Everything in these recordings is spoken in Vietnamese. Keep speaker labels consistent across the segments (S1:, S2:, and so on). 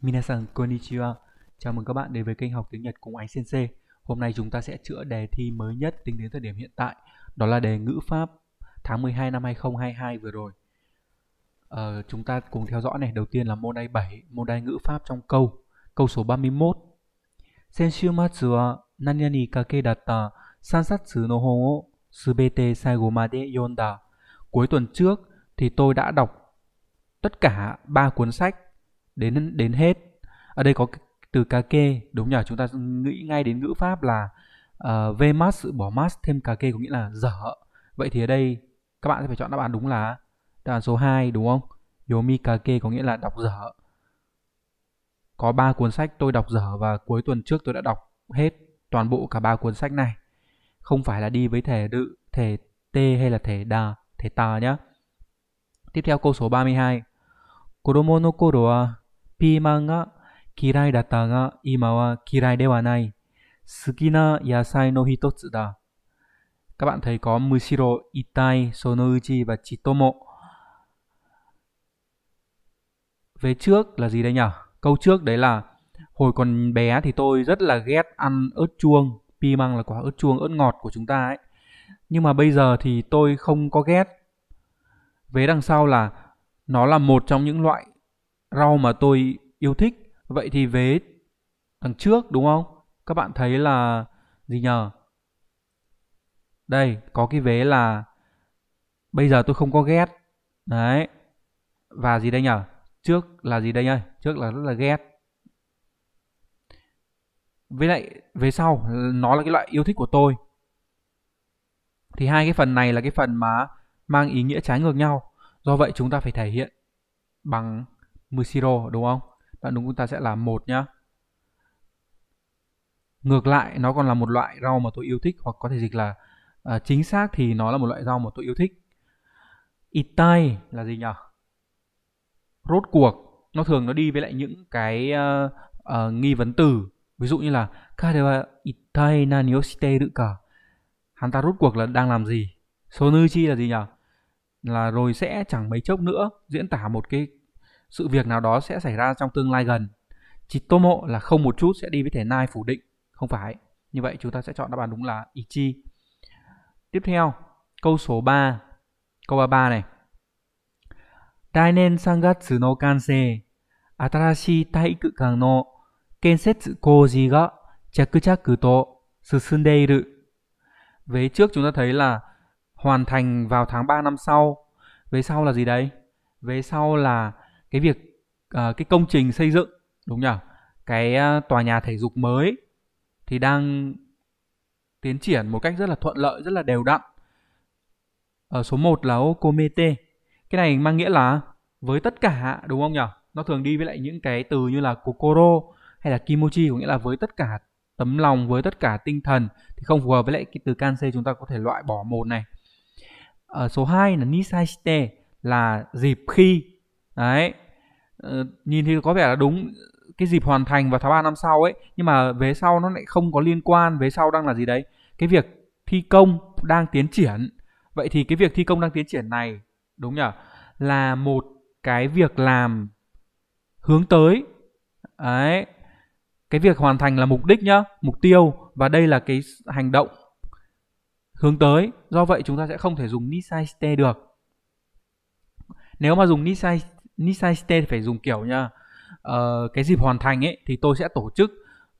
S1: Minasan konnichiwa. Chào mừng các bạn đến với kênh học tiếng Nhật cùng Ánh Sensei. Hôm nay chúng ta sẽ chữa đề thi mới nhất tính đến thời điểm hiện tại. Đó là đề ngữ pháp tháng 12 năm 2022 vừa rồi. Ờ, chúng ta cùng theo dõi này. Đầu tiên là môn đai 7, môn đai ngữ pháp trong câu. Câu số 31. Senshu matsu wa nanyani kake datta sansatsu no hon wo subete saigo made yonda. Cuối tuần trước thì tôi đã đọc tất cả ba cuốn sách đến đến hết. Ở đây có từ cà kê đúng nhỉ? Chúng ta nghĩ ngay đến ngữ pháp là uh, v mas bỏ mas thêm cà kê có nghĩa là dở. Vậy thì ở đây các bạn sẽ phải chọn đáp án đúng là đáp án số 2 đúng không? Yomi kake có nghĩa là đọc dở. Có ba cuốn sách tôi đọc dở và cuối tuần trước tôi đã đọc hết toàn bộ cả ba cuốn sách này. Không phải là đi với thể đự thể t hay là thể đà thể tà nhé. tiếp theo câu số 32 mươi no koro wa ピーマンが嫌いだったが、今は嫌いではない。好きな野菜の一つだ. Các bạn thấy có Mushiro, Itai, Sonouchi và Chitomo. Về trước là gì đây nhỉ? Câu trước đấy là hồi còn bé thì tôi rất là ghét ăn ớt chuông. Pi măng là quả ớt chuông, ớt ngọt của chúng ta ấy. Nhưng mà bây giờ thì tôi không có ghét. Vế đằng sau là nó là một trong những loại rau mà tôi yêu thích, vậy thì vế đằng trước, đúng không? Các bạn thấy là gì nhờ? Đây, có cái vế là bây giờ tôi không có ghét. Đấy. Và gì đây nhở trước là gì đây ơi trước là rất là ghét. Với lại, về sau, nó là cái loại yêu thích của tôi. Thì hai cái phần này là cái phần mà mang ý nghĩa trái ngược nhau. Do vậy chúng ta phải thể hiện bằng Mushiro đúng không? Đoạn đúng chúng ta sẽ là một nhá. Ngược lại nó còn là một loại rau mà tôi yêu thích hoặc có thể dịch là uh, chính xác thì nó là một loại rau mà tôi yêu thích. Itai là gì nhỉ? Rốt cuộc nó thường nó đi với lại những cái uh, uh, nghi vấn từ ví dụ như là kare wa itai nani o shiteru ka hắn ta rốt cuộc là đang làm gì sonuchi là gì nhỉ là rồi sẽ chẳng mấy chốc nữa diễn tả một cái sự việc nào đó sẽ xảy ra trong tương lai gần. Chỉ tô mộ là không một chút sẽ đi với thể nai phủ định, không phải. Như vậy chúng ta sẽ chọn đáp án đúng là ichi. Tiếp theo, câu số 3, câu 33 này. Dainen sangatsu no kansei, atarashii taikukan no kensetsu koji ga chakuchaku to susundeiru. Về trước chúng ta thấy là hoàn thành vào tháng 3 năm sau. Về sau là gì đấy? Về sau là cái việc uh, cái công trình xây dựng đúng nhỉ? Cái uh, tòa nhà thể dục mới thì đang tiến triển một cách rất là thuận lợi rất là đều đặn. Ở số 1 là okomete. Cái này mang nghĩa là với tất cả đúng không nhỉ? Nó thường đi với lại những cái từ như là kokoro hay là kimochi có nghĩa là với tất cả tấm lòng với tất cả tinh thần thì không phù hợp với lại cái từ kanse chúng ta có thể loại bỏ một này. Ở số 2 là nisaishite là dịp khi đấy. Ờ, nhìn thì có vẻ là đúng, cái dịp hoàn thành vào tháng 3 năm sau ấy, nhưng mà vế sau nó lại không có liên quan vế sau đang là gì đấy? Cái việc thi công đang tiến triển. Vậy thì cái việc thi công đang tiến triển này, đúng nhỉ? Là một cái việc làm hướng tới. Đấy. Cái việc hoàn thành là mục đích nhá, mục tiêu, và đây là cái hành động hướng tới. Do vậy chúng ta sẽ không thể dùng nisai được. Nếu mà dùng nisai Nissan State phải dùng kiểu nha uh, ờ, cái dịp hoàn thành ấy thì tôi sẽ tổ chức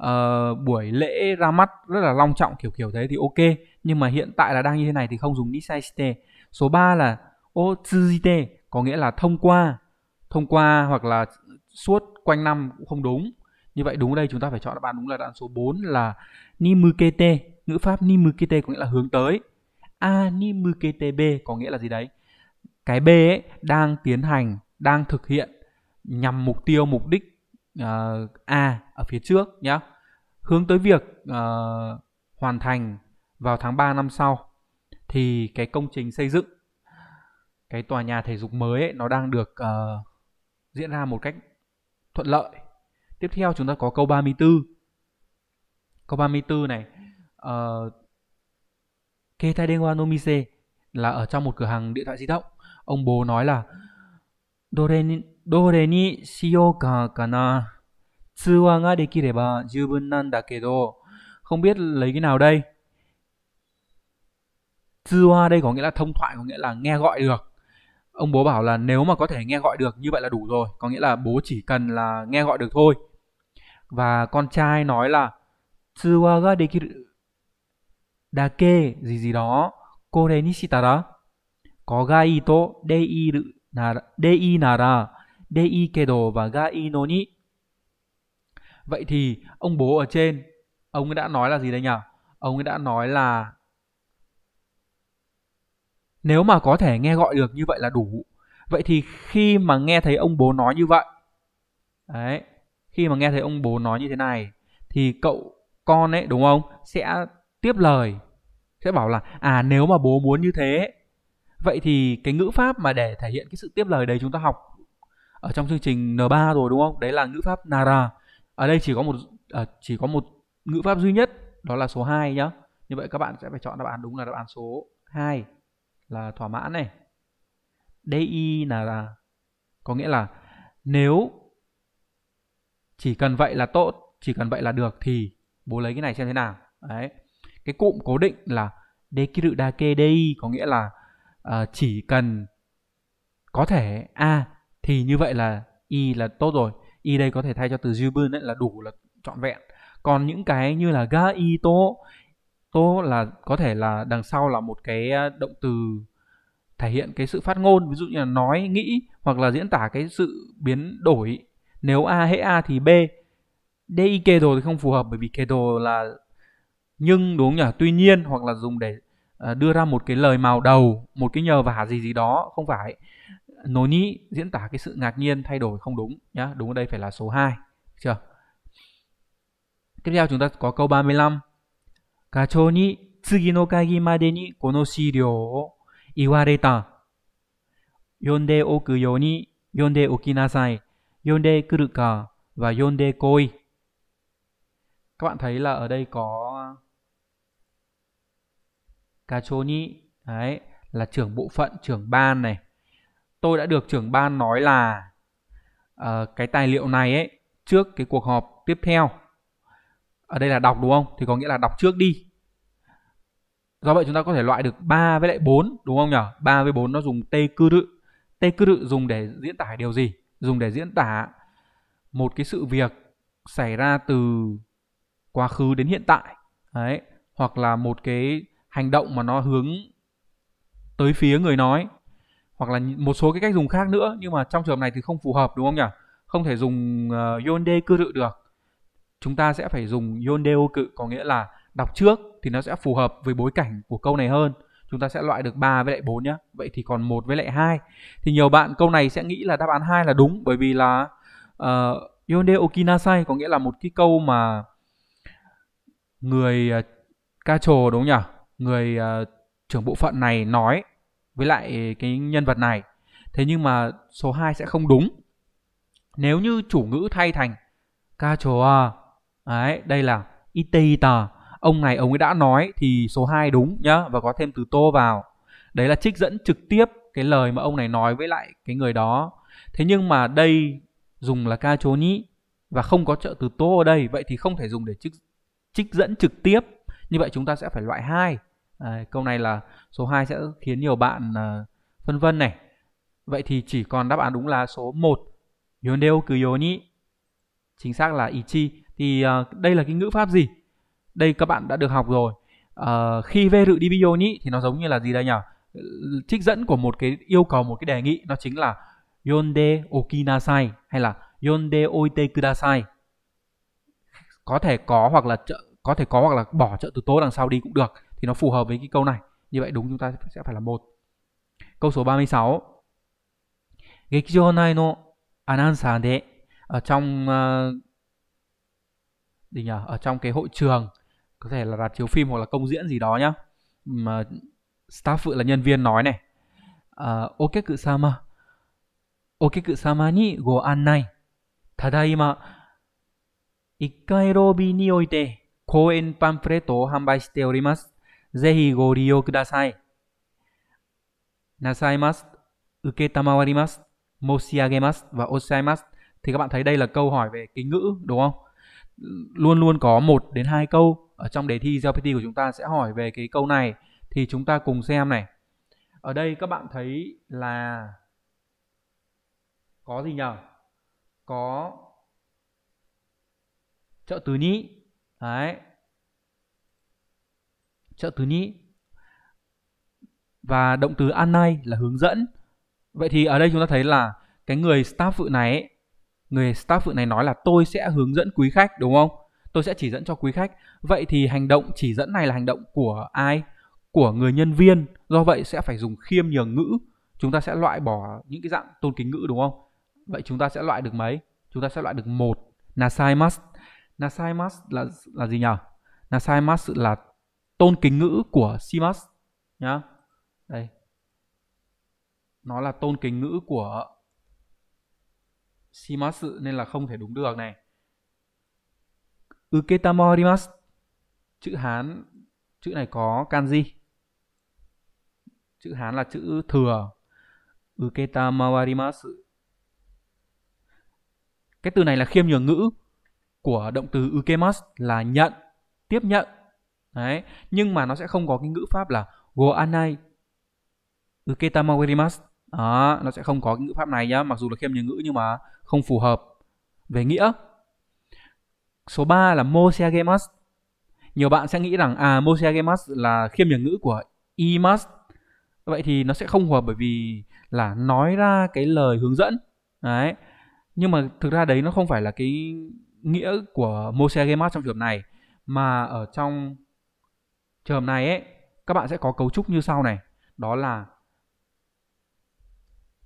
S1: uh, buổi lễ ra mắt rất là long trọng kiểu kiểu thế thì ok. Nhưng mà hiện tại là đang như thế này thì không dùng Nissan State số 3 là Otsujite có nghĩa là thông qua thông qua hoặc là suốt quanh năm cũng không đúng. Như vậy đúng đây chúng ta phải chọn đáp án đúng là đáp án số 4 là Nimukete ngữ pháp Nimukete có nghĩa là hướng tới. A Nimukete B có nghĩa là gì đấy? Cái B ấy đang tiến hành đang thực hiện nhằm mục tiêu mục đích uh, A ở phía trước nhé hướng tới việc uh, hoàn thành vào tháng 3 năm sau thì cái công trình xây dựng cái tòa nhà thể dục mới ấy, nó đang được uh, diễn ra một cách thuận lợi. Tiếp theo chúng ta có câu 34. Câu 34 này uh, Keitai denwa no mise là ở trong một cửa hàng điện thoại di động. Ông bố nói là どれに、どれにしようかかな。 tsuwa ga dekireba jubun nan dakedo. Không biết lấy cái nào đây? Tsuwa đây có nghĩa là thông thoại, có nghĩa là nghe gọi được. Ông bố bảo là nếu mà có thể nghe gọi được như vậy là đủ rồi. Có nghĩa là bố chỉ cần là nghe gọi được thôi. Và con trai nói là tsuwa ga dekiru dake gì gì đó. Kore ni shitara có gai to nara dei kedo và gai no ni. Vậy thì ông bố ở trên ông ấy đã nói là gì đây nhỉ? Ông ấy đã nói là nếu mà có thể nghe gọi được như vậy là đủ. Vậy thì khi mà nghe thấy ông bố nói như vậy Đấy, khi mà nghe thấy ông bố nói như thế này thì cậu con ấy đúng không sẽ tiếp lời sẽ bảo là à nếu mà bố muốn như thế vậy thì cái ngữ pháp mà để thể hiện cái sự tiếp lời đấy chúng ta học ở trong chương trình N3 rồi đúng không? Đấy là ngữ pháp nara. Ở đây chỉ có một à, chỉ có một ngữ pháp duy nhất đó là số 2 nhá. Như vậy các bạn sẽ phải chọn đáp án đúng là đáp án số 2 là thỏa mãn này. DI là có nghĩa là nếu chỉ cần vậy là tốt chỉ cần vậy là được thì bố lấy cái này xem thế nào. Đấy. Cái cụm cố định là dekiru dake dei có nghĩa là uh, chỉ cần có thể a thì như vậy là y là tốt rồi. Y đây có thể thay cho từ jubun đấy là đủ là trọn vẹn. Còn những cái như là ga y tô tô là có thể là đằng sau là một cái ờ, động từ thể hiện cái sự phát ngôn. Ví dụ như là nói nghĩ hoặc là diễn tả cái sự biến đổi. Nếu a hệ a thì b. Di đồ thì không phù hợp bởi vì kedo là nhưng đúng nhỉ? Tuy nhiên hoặc là dùng để Ờ, đưa ra một cái lời màu đầu, một cái nhờ vả gì gì đó, không phải. Nối nhĩ diễn tả cái sự ngạc nhiên, thay đổi không đúng, nhá. Đúng ở đây phải là số 2 chưa? Tiếp theo chúng ta có câu 35 cà chô ni tsugi no kagi made ni kono shiryo iwareta. Yonde oku yo ni, yonde okinasai, yonde kuru ka và yonde koi. Các bạn thấy là ở đây có Kachoni đấy là trưởng bộ phận, trưởng ban này. Tôi đã được trưởng ban nói là uh, cái tài liệu này ấy trước cái cuộc họp tiếp theo. Ở đây là đọc đúng không? Thì có nghĩa là đọc trước đi. Do vậy chúng ta có thể loại được 3 với lại 4 đúng không nhỉ? 3 với 4 nó dùng tê cư rự. Tê cư rự dùng để diễn tả điều gì? Dùng để diễn tả một cái sự việc xảy ra từ quá khứ đến hiện tại. Đấy, hoặc là một cái hành động mà nó hướng tới phía người nói. Hoặc là một số cái cách dùng khác nữa nhưng mà trong trường hợp này thì không phù hợp đúng không nhỉ? Không thể dùng uh, yonde cư rự được. Chúng ta sẽ phải dùng yonde cự có nghĩa là đọc trước thì nó sẽ phù hợp với bối cảnh của câu này hơn. Chúng ta sẽ loại được 3 với lại 4 nhé vậy thì còn một với lại hai. Thì nhiều bạn câu này sẽ nghĩ là đáp án 2 là đúng bởi vì là uh, Yonde Okinasai có nghĩa là một cái câu mà người uh, ca trồ đúng không nhỉ? Người uh, trưởng bộ phận này nói với lại cái nhân vật này. Thế nhưng mà số 2 sẽ không đúng. Nếu như chủ ngữ thay thành ca chồ à đấy đây là iteita ông này ông ấy đã nói thì số 2 đúng nhá và có thêm từ tô vào. Đấy là trích dẫn trực tiếp cái lời mà ông này nói với lại cái người đó. Thế nhưng mà đây dùng là ca chố nhĩ và không có trợ từ tô ở đây vậy thì không thể dùng để trích trích dẫn trực tiếp. Như vậy chúng ta sẽ phải loại hai à, câu này là số 2 sẽ khiến nhiều bạn uh, phân vân này. Vậy thì chỉ còn đáp án đúng là số 1 yondeo kuyoni chính xác là ichi thì uh, đây là cái ngữ pháp gì? Đây các bạn đã được học rồi. Uh, khi về rự đi video nhỉ thì nó giống như là gì đây nhỉ? Trích dẫn của một cái yêu cầu một cái đề nghị nó chính là yonde okinasai hay là yonde oite kudasai có thể có hoặc là có thể có hoặc là bỏ trợ từ tố đằng sau đi cũng được thì nó phù hợp với cái câu này như vậy đúng chúng ta sẽ phải là một câu số 36 Gekijou nai no announcer de ở trong uh, gì nhỉ ở trong cái hội trường có thể là rạp chiếu phim hoặc là công diễn gì đó nhá mà staff là nhân viên nói này uh, okeku sama okeku sama ni go annai tadaima 1階ロビーにおいて公演パンフレットを販売しております。 ぜひご利用ください。なさいます。受けたまわります。申し上げます。はおっしゃいます。 thì các bạn thấy đây là câu hỏi về kính ngữ đúng không luôn luôn có một đến hai câu ở trong đề thi GPT của chúng ta sẽ hỏi về cái câu này thì chúng ta cùng xem này ở đây các bạn thấy là có gì nhỉ có trợ từ nhĩ đấy trợ từ nhĩ và động từ anai là hướng dẫn. Vậy thì ở đây chúng ta thấy là cái người staff phụ này ấy, người staff phụ này nói là tôi sẽ hướng dẫn quý khách đúng không? Tôi sẽ chỉ dẫn cho quý khách. Vậy thì hành động chỉ dẫn này là hành động của ai? Của người nhân viên. Do vậy sẽ phải dùng khiêm nhường ngữ. Chúng ta sẽ loại bỏ những cái dạng tôn kính ngữ đúng không? Vậy chúng ta sẽ loại được mấy? Chúng ta sẽ loại được một. Nasaimasu. Nasaimasu là là gì nhỉ? Nasaimasu là tôn kính ngữ của simas nhá. Đây. Nó là tôn kính ngữ của shimasu nên là không thể đúng được này. Uketamorimas chữ hán, chữ này có kanji. Chữ hán là chữ thừa. Uketamorimas cái từ này là khiêm nhường ngữ của động từ ukemas là nhận, tiếp nhận đấy, nhưng mà nó sẽ không có cái ngữ pháp là go anai uketamawerimas đó, nó sẽ không có cái ngữ pháp này nhá, mặc dù là khiêm nhường ngữ nhưng mà không phù hợp. Về nghĩa, số 3 là mosegemas nhiều bạn sẽ nghĩ rằng à mosegemas là khiêm nhường ngữ của imas. Vậy thì nó sẽ không phù hợp bởi vì là nói ra cái lời hướng dẫn. Đấy, nhưng mà thực ra đấy nó không phải là cái nghĩa của mosegemas trong trường hợp này, mà ở trong trường hợp này ấy các bạn sẽ có cấu trúc như sau này. Đó là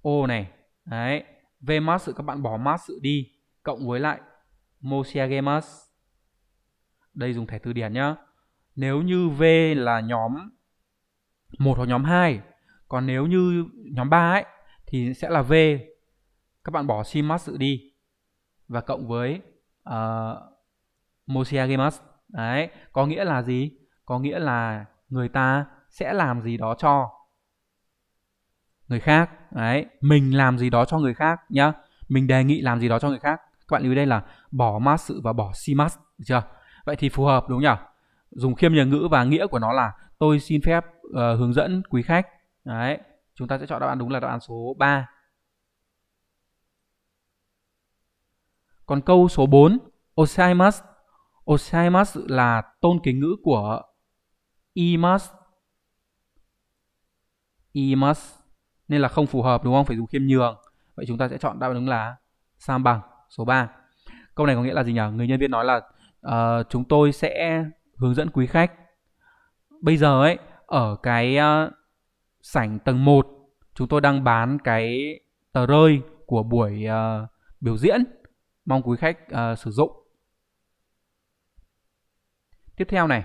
S1: O này đấy V mass các bạn bỏ mass đi cộng với lại Mosiagemas đây dùng thẻ từ điển nhá. Nếu như V là nhóm một hoặc nhóm 2 còn nếu như nhóm 3 ấy thì sẽ là V. Các bạn bỏ shimasu đi và cộng với ờ, uh, Mosiagemas đấy có nghĩa là gì? Có nghĩa là người ta sẽ làm gì đó cho người khác. Đấy mình làm gì đó cho người khác nhá. Mình đề nghị làm gì đó cho người khác. Các bạn lưu ý đây là bỏ masu và bỏ shimas được chưa? Vậy thì phù hợp đúng nhỉ dùng khiêm nhường ngữ và nghĩa của nó là tôi xin phép uh, hướng dẫn quý khách. Đấy chúng ta sẽ chọn đáp án đúng là đáp án số 3 Còn câu số 4, osaimas osaimas là tôn kính ngữ của imasu. Imasu nên là không phù hợp đúng không? Phải dùng khiêm nhường. Vậy chúng ta sẽ chọn đáp án đúng là sam bằng số 3. Câu này có nghĩa là gì nhỉ? Người nhân viên nói là uh, chúng tôi sẽ hướng dẫn quý khách. Bây giờ ấy ở cái uh, sảnh tầng 1 chúng tôi đang bán cái tờ rơi của buổi uh, biểu diễn Mong quý khách uh, sử dụng. Tiếp theo này.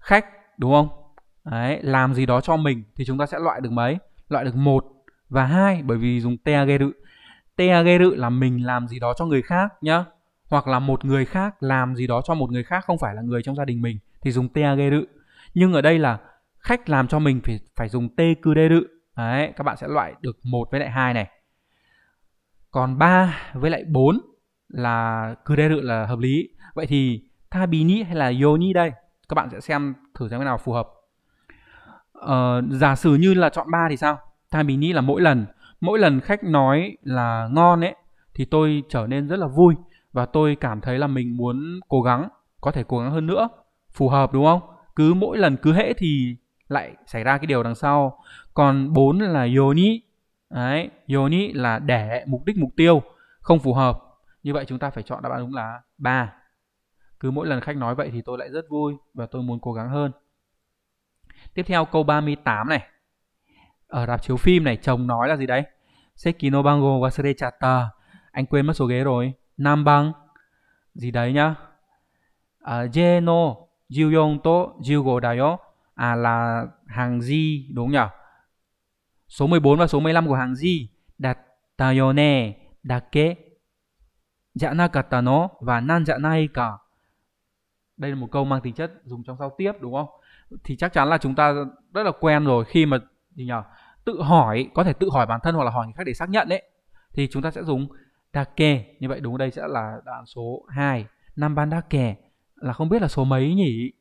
S1: khách đúng không? Đấy, làm gì đó cho mình thì chúng ta sẽ loại được mấy? Loại được một và hai bởi vì dùng teageru teageru là mình làm gì đó cho người khác nhá. Hoặc là một người khác làm gì đó cho một người khác không phải là người trong gia đình mình thì dùng teageru nhưng ở đây là khách làm cho mình phải phải dùng te kuderu đấy các bạn sẽ loại được một với lại hai này. Còn 3 với lại 4 là cứ đe rự là hợp lý. Vậy thì tabini hay là yoni đây? Các bạn sẽ xem thử xem cái nào phù hợp. Ờ, giả sử như là chọn 3 thì sao? Tabini là mỗi lần mỗi lần khách nói là ngon ấy thì tôi trở nên rất là vui và tôi cảm thấy là mình muốn cố gắng có thể cố gắng hơn nữa. Phù hợp đúng không? Cứ mỗi lần cứ hễ thì lại xảy ra cái điều đằng sau. Còn 4 là yoni Đấy, yoni là để mục đích mục tiêu không phù hợp. Như vậy chúng ta phải chọn đáp án đúng là ba. Cứ mỗi lần khách nói vậy thì tôi lại rất vui và tôi muốn cố gắng hơn. Tiếp theo câu 38 này. Ở rạp chiếu phim này chồng nói là gì đấy? Sekino bango bango wasurechatta. Anh quên mất số ghế rồi. Nam bang. Gì đấy nhá. À, je no 14 to 15 dayo. À là hàng gì đúng nhỉ? Số 14 và số 15 của hàng gì? Đặt tayone. Dake. Dạ nakata no và nan dạ nai cả. Đây là một câu mang tính chất dùng trong giao tiếp đúng không? Thì chắc chắn là chúng ta rất là quen rồi khi mà gì nhỉ? Tự hỏi, có thể tự hỏi bản thân hoặc là hỏi người khác để xác nhận đấy. Thì chúng ta sẽ dùng dake. Như vậy đúng đây sẽ là đáp án số 2. Năm ban dake là không biết là số mấy nhỉ?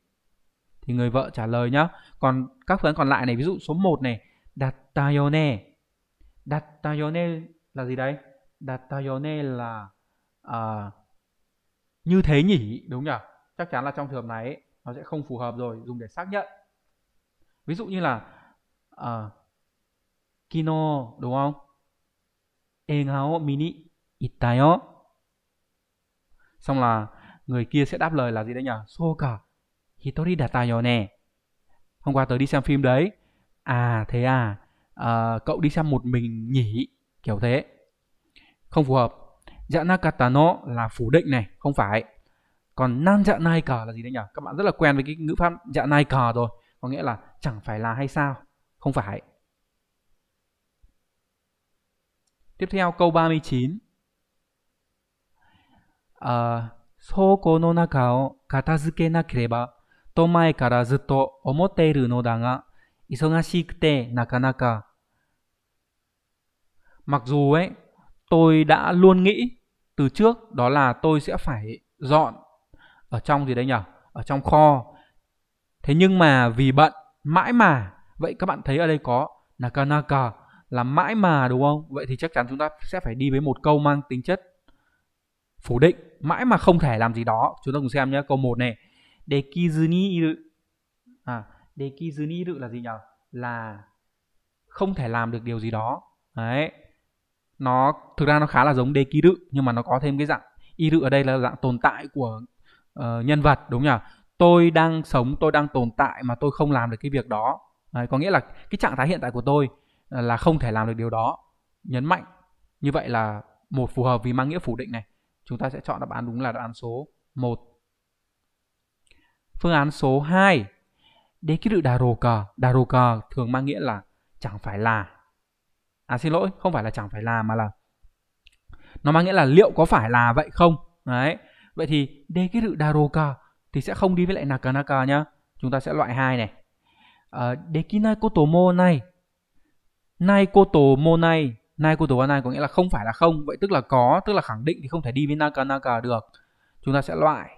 S1: Thì người vợ trả lời nhá. Còn các phương án còn lại này, ví dụ số 1 này, datayone datayone là gì đấy? datayone là uh, như thế nhỉ, đúng nhỉ? Chắc chắn là trong trường hợp này ấy, nó sẽ không phù hợp rồi, dùng để xác nhận. Ví dụ như là uh, kino đúng không? Egao mini itayo. Xong là người kia sẽ đáp lời là gì đấy nhỉ? Soka hitori datayo nè Hôm qua tớ đi xem phim đấy. À thế à, à cậu đi xem một mình nhỉ? Kiểu thế. Không phù hợp. Dạ nakata no là phủ định này, không phải Còn nan dạ nai cờ là gì đấy nhỉ? Các bạn rất là quen với cái ngữ pháp dạ nai cờ rồi. Có nghĩa là chẳng phải là hay sao? Không phải. Tiếp theo câu 39. À, 倉庫の中を片付けなければと前からずっと思っているのだが、忙しくてなかなか。Mặc dù ấy, tôi đã luôn nghĩ từ trước đó là tôi sẽ phải dọn ở trong gì đấy nhỉ? Ở trong kho. Thế nhưng mà vì bận, mãi mà. Vậy các bạn thấy ở đây có nakanaka là mãi mà đúng không? Vậy thì chắc chắn chúng ta sẽ phải đi với một câu mang tính chất phủ định mãi mà không thể làm gì đó chúng ta cùng xem nhé câu 1 này dekizuni iru à dekizuni iru là gì nhỉ là không thể làm được điều gì đó đấy nó thực ra nó khá là giống dekiru nhưng mà nó có thêm cái dạng iru ở đây là dạng tồn tại của uh, nhân vật đúng nhỉ tôi đang sống tôi đang tồn tại mà tôi không làm được cái việc đó đấy, có nghĩa là cái trạng thái hiện tại của tôi ờ, là không thể làm được điều đó nhấn mạnh như vậy là một phù hợp vì mang nghĩa phủ định này chúng ta sẽ chọn đáp án đúng là đáp án số 1. Phương án số 2. Dekiru daroka. Daroka thường mang nghĩa là chẳng phải là. À xin lỗi, không phải là chẳng phải là mà là nó mang nghĩa là liệu có phải là vậy không? Đấy. Vậy thì dekiru daroka thì sẽ không đi với lại nakanaka nhá. Chúng ta sẽ loại hai này. Ờ, uh, dekinai koto mo nai. Nai koto mo nai Nai của tổ nai có nghĩa là không phải là không, vậy tức là có, tức là khẳng định thì không thể đi với Nakanaka được. Chúng ta sẽ loại.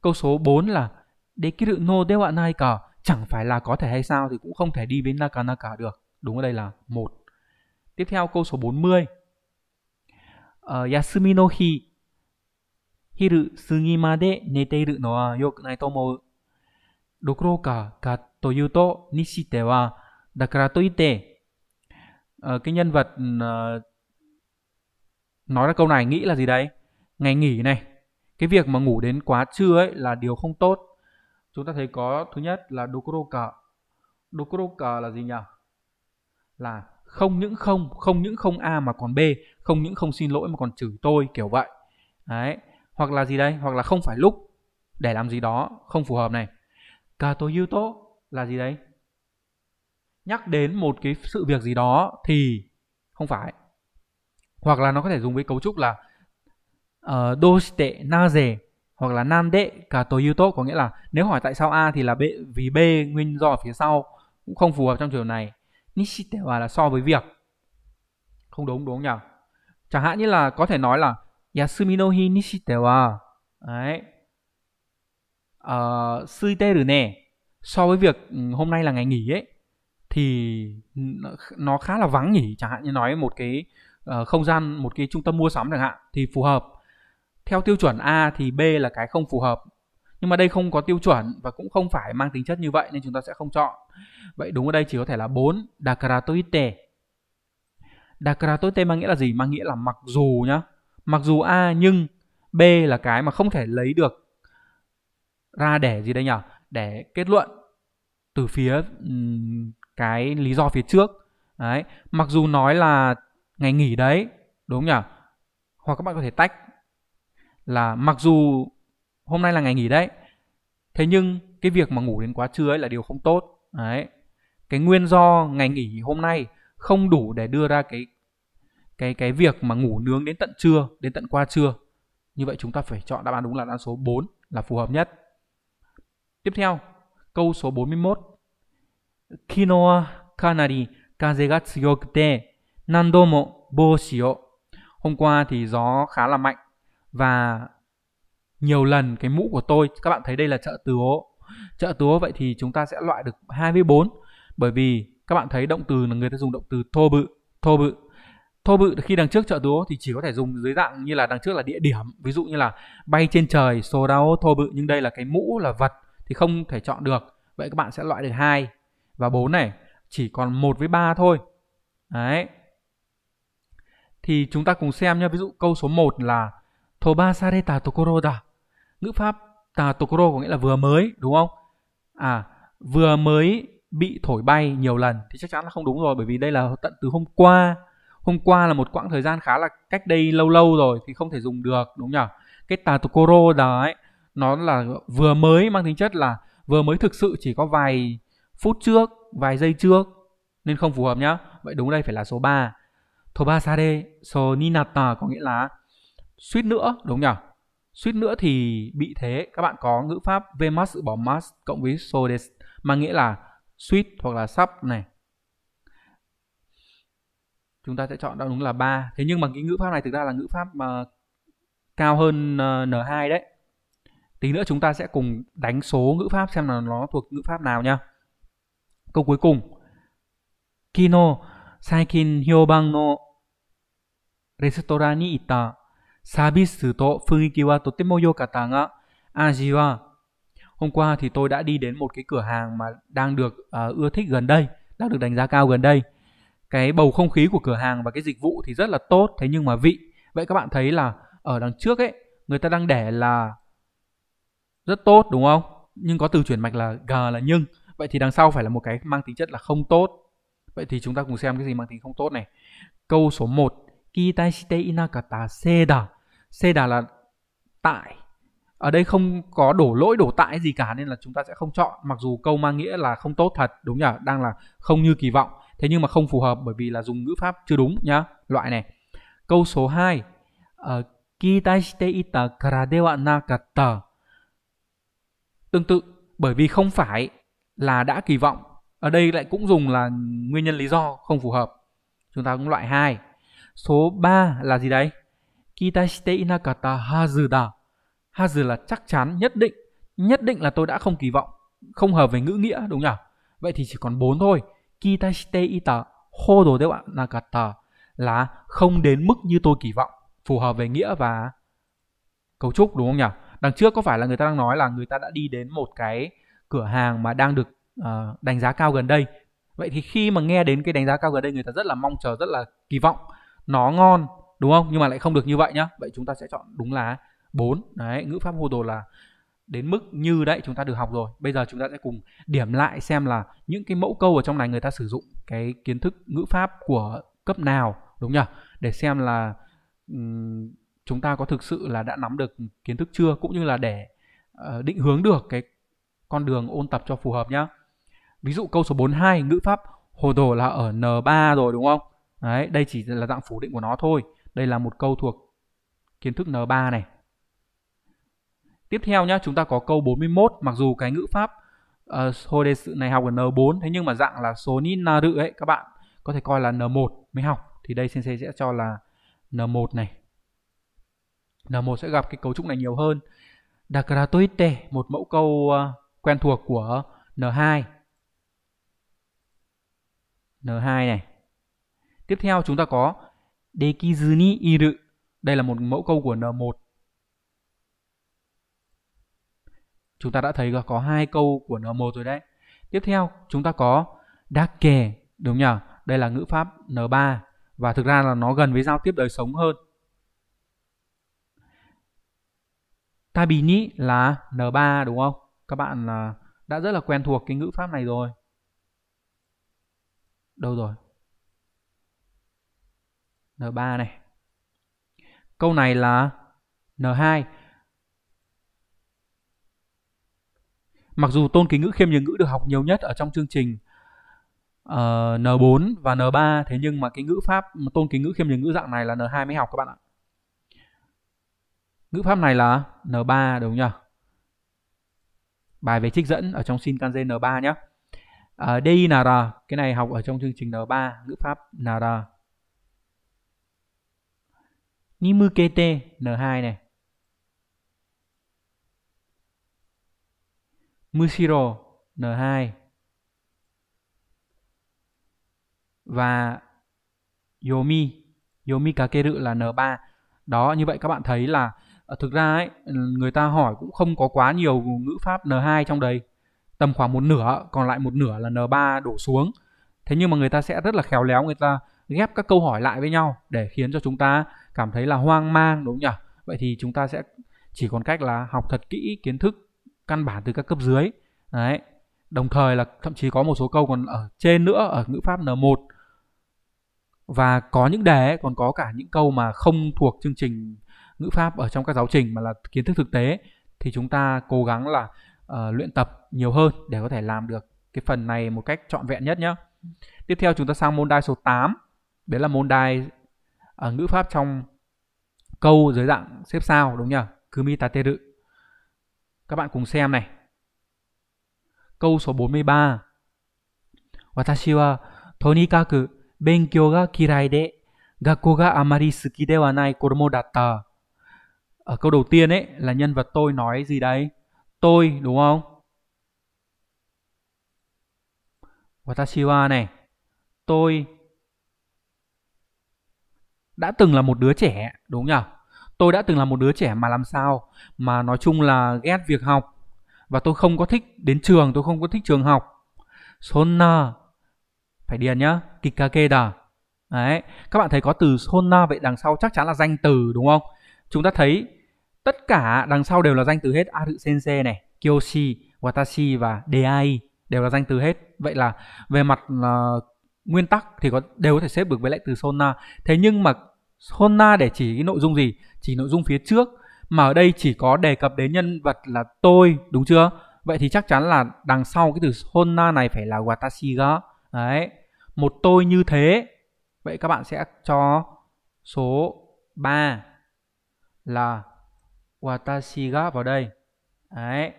S1: Câu số 4 là dekiru no dewa nai ka, chẳng phải là có thể hay sao thì cũng không thể đi với Nakanaka được. Đúng ở đây là một. Tiếp theo câu số 40. Uh, ờ, yasumi no hi hiru cái nhân vật uh, nói ra câu này nghĩ là gì đấy? ngày nghỉ này. cái việc mà ngủ đến quá trưa ấy là điều không tốt. chúng ta thấy có thứ nhất là dokoroka dokoroka là gì nhỉ? là không những không không những không a mà còn b không những không xin lỗi mà còn chửi tôi kiểu vậy. Đấy hoặc là gì đây hoặc là không phải lúc để làm gì đó không phù hợp này. Kato yuto là gì đấy nhắc đến một cái sự việc gì đó thì không phải. Hoặc là nó có thể dùng với cấu trúc là uh, doshite naze hoặc là nande kato yuto có nghĩa là nếu hỏi tại sao a thì là b vì b nguyên do ở phía sau cũng không phù hợp trong trường này. Nishite là so với việc. Không đúng đúng nhỉ? Chẳng hạn như là có thể nói là yasumi no hi nishite wa so với việc ừ, hôm nay là ngày nghỉ ấy thì nó khá là vắng nhỉ chẳng hạn như nói một cái uh, không gian một cái trung tâm mua sắm chẳng hạn thì phù hợp. Theo tiêu chuẩn A thì B là cái không phù hợp. Nhưng mà đây không có tiêu chuẩn và cũng không phải mang tính chất như vậy nên chúng ta sẽ không chọn. Vậy đúng ở đây chỉ có thể là 4 dakaratoite dakaratoite mang nghĩa là gì? Mang nghĩa là mặc dù nhá mặc dù A, nhưng B là cái mà không thể lấy được ra để gì đây nhỉ để kết luận từ phía cái lý do phía trước. Đấy, mặc dù nói là ngày nghỉ đấy, đúng nhỉ hoặc các bạn có thể tách là mặc dù hôm nay là ngày nghỉ đấy, thế nhưng cái việc mà ngủ đến quá trưa ấy là điều không tốt. Đấy, cái nguyên do ngày nghỉ hôm nay không đủ để đưa ra cái cái cái việc mà ngủ nướng đến tận trưa, đến tận qua trưa. Như vậy chúng ta phải chọn đáp án đúng là đáp án số 4 là phù hợp nhất. Tiếp theo, câu số 41 Kino kanari kaze ga tsuyokute nando mo boshi o hôm qua thì gió khá là mạnh và nhiều lần cái mũ của tôi, các bạn thấy đây là trợ từ ố trợ từ ố vậy thì chúng ta sẽ loại được 2 với 4 bởi vì các bạn thấy động từ là người ta dùng động từ thô bự thô bự thô bự, khi đằng trước trợ đúa thì chỉ có thể dùng dưới dạng như là đằng trước là địa điểm, ví dụ như là bay trên trời, số đáo thô bự, nhưng đây là cái mũ, là vật thì không thể chọn được. Vậy các bạn sẽ loại được hai và 4 này, chỉ còn một với 3 thôi. Đấy. Thì chúng ta cùng xem nhé ví dụ câu số 1 là Tobasareta tokoro da ngữ pháp ta tokoro có nghĩa là vừa mới, đúng không? À vừa mới bị thổi bay nhiều lần thì chắc chắn là không đúng rồi, bởi vì đây là tận từ hôm qua hôm qua là một quãng thời gian khá là cách đây lâu lâu rồi thì không thể dùng được, đúng nhỉ cái tà tokoro đó nó là vừa mới mang tính chất là vừa mới thực sự chỉ có vài phút trước, vài giây trước, nên không phù hợp nhá. Vậy đúng đây phải là số 3 Tobasare so ninata có nghĩa là suýt nữa, đúng nhỉ suýt nữa thì bị thế. Các bạn có ngữ pháp vemas bỏ mas cộng với so des mang nghĩa là suýt hoặc là sắp này chúng ta sẽ chọn đáp đúng là 3 thế nhưng mà cái ngữ pháp này thực ra là ngữ pháp mà cao hơn ờ, N2 đấy tí nữa chúng ta sẽ cùng đánh số ngữ pháp xem là nó thuộc ngữ pháp nào nha câu cuối cùng Kino saikin hyoban no restaurant ni ita サービスと雰囲気はとても良かったが、味は Hôm qua thì tôi đã đi đến một cái cửa hàng mà đang được uh, ưa thích gần đây, đang được đánh giá cao gần đây. Cái bầu không khí của cửa hàng và cái dịch vụ thì rất là tốt, thế nhưng mà vị. Vậy các bạn thấy là ở đằng trước ấy, người ta đang để là rất tốt đúng không? Nhưng có từ chuyển mạch là g là nhưng. Vậy thì đằng sau phải là một cái mang tính chất là không tốt. Vậy thì chúng ta cùng xem cái gì mang tính không tốt này. Câu số 1 Kitashite inakata seda. Seda là tại. Ở đây không có đổ lỗi đổ tại gì cả nên là chúng ta sẽ không chọn mặc dù câu mang nghĩa là không tốt thật đúng nhỉ? Đang là không như kỳ vọng. Thế nhưng mà không phù hợp bởi vì là dùng ngữ pháp chưa đúng nhá. Loại này. Câu số 2. Uh, ờ, ita kara dewa nakata. Tương tự bởi vì không phải là đã kỳ vọng. Ở đây lại cũng dùng là nguyên nhân lý do không phù hợp. Chúng ta cũng loại 2. Số 3 là gì đấy? Kita shite inakata hazuda. Hazu là chắc chắn, nhất định. Nhất định là tôi đã không kỳ vọng. Không hợp với ngữ nghĩa đúng nhỉ? Vậy thì chỉ còn 4 thôi. Kita shite ita hodo dewa nakata là không đến mức như tôi kỳ vọng. Phù hợp về nghĩa và cấu trúc đúng không nhỉ? Đằng trước có phải là người ta đang nói là người ta đã đi đến một cái cửa hàng mà đang được uh, đánh giá cao gần đây. Vậy thì khi mà nghe đến cái đánh giá cao gần đây người ta rất là mong chờ, rất là kỳ vọng nó ngon đúng không nhưng mà lại không được như vậy nhá vậy chúng ta sẽ chọn đúng là 4 đấy ngữ pháp hô đồ là đến mức như đấy chúng ta được học rồi bây giờ chúng ta sẽ cùng điểm lại xem là những cái mẫu câu ở trong này người ta sử dụng cái kiến thức ngữ pháp của cấp nào đúng nhỉ để xem là um, chúng ta có thực sự là đã nắm được kiến thức chưa cũng như là để uh, định hướng được cái con đường ôn tập cho phù hợp nhá ví dụ câu số 42 ngữ pháp hồ đồ là ở N3 rồi đúng không Đấy, đây chỉ là dạng phủ định của nó thôi. Đây là một câu thuộc kiến thức N3 này. Tiếp theo nhá, chúng ta có câu 41, mặc dù cái ngữ pháp uh, hồi đề sự này học ở N4 thế nhưng mà dạng là số ni na rự ấy các bạn có thể coi là N1 mới học thì đây sensei sẽ cho là N1 này. N1 sẽ gặp cái cấu trúc này nhiều hơn. Dakara toite, một mẫu câu uh, quen thuộc của N2. N2 này. Tiếp theo chúng ta có dekizuni iru. Đây là một mẫu câu của N1. Chúng ta đã thấy có hai câu của N1 rồi đấy. Tiếp theo chúng ta có dake, đúng nhỉ? Đây là ngữ pháp N3 và thực ra là nó gần với giao tiếp đời sống hơn. Tabini là N3 đúng không? Các bạn là đã rất là quen thuộc cái ngữ pháp này rồi. Đâu rồi? N3 này. Câu này là N2. Mặc dù tôn kính ngữ khiêm nhường ngữ được học nhiều nhất ở trong chương trình ờ, uh, N4 và N3 thế nhưng mà cái ngữ pháp tôn kính ngữ khiêm nhường ngữ dạng này là N2 mới học các bạn ạ. Ngữ pháp này là N3 đúng không nhỉ? Bài về trích dẫn ở trong Shinkansen N3 nhé. Uh, ờ, DI NR, cái này học ở trong chương trình N3, ngữ pháp NR. Nimukete N2 này. Mushiro N2 và Yomi Yomi Kakeru là N3 đó, như vậy các bạn thấy là ờ, thực ra ấy, người ta hỏi cũng không có quá nhiều ngữ pháp N2 trong đây tầm khoảng một nửa, còn lại một nửa là N3 đổ xuống. Thế nhưng mà người ta sẽ rất là khéo léo, người ta ghép các câu hỏi lại với nhau để khiến cho chúng ta cảm thấy là hoang mang, đúng không nhỉ? Vậy thì chúng ta sẽ chỉ còn cách là học thật kỹ kiến thức căn bản từ các cấp dưới đấy đồng thời là thậm chí có một số câu còn ở trên nữa ở ngữ pháp N1 và có những đề còn có cả những câu mà không thuộc chương trình ngữ pháp ở trong các giáo trình mà là kiến thức thực tế thì chúng ta cố gắng là uh, luyện tập nhiều hơn để có thể làm được cái phần này một cách trọn vẹn nhất nhé. Tiếp theo chúng ta sang môn đai số 8. Đấy là môn đai uh, ngữ pháp trong câu dưới dạng xếp sao đúng nhỉ? Kumitateru. Các bạn cùng xem này. Câu số 43. Watashi wa tonikaku benkyou ga kirai de gakkou ga amari suki de wa nai kodomo datta. Ở câu đầu tiên ấy, là nhân vật tôi nói gì đấy? Tôi, đúng không? Watashi wa này. Tôi đã từng là một đứa trẻ, đúng nhỉ? Tôi đã từng là một đứa trẻ mà làm sao? Mà nói chung là ghét việc học. Và tôi không có thích đến trường, tôi không có thích trường học. Sonna phải điền nhá kikakeda. Đấy các bạn thấy có từ sonna vậy đằng sau chắc chắn là danh từ đúng không? Chúng ta thấy tất cả đằng sau đều là danh từ hết. Aru sensei này kyoshi watashi và dai đều là danh từ hết. Vậy là về mặt uh, nguyên tắc thì có đều có thể xếp được với lại từ sonna. Thế nhưng mà Honna để chỉ cái nội dung gì? Chỉ nội dung phía trước. Mà ở đây chỉ có đề cập đến nhân vật là tôi đúng chưa? Vậy thì chắc chắn là đằng sau cái từ Honna này phải là watashi ga đấy. Một tôi như thế. Vậy các bạn sẽ cho số 3 là watashi ga vào đây. Đấy.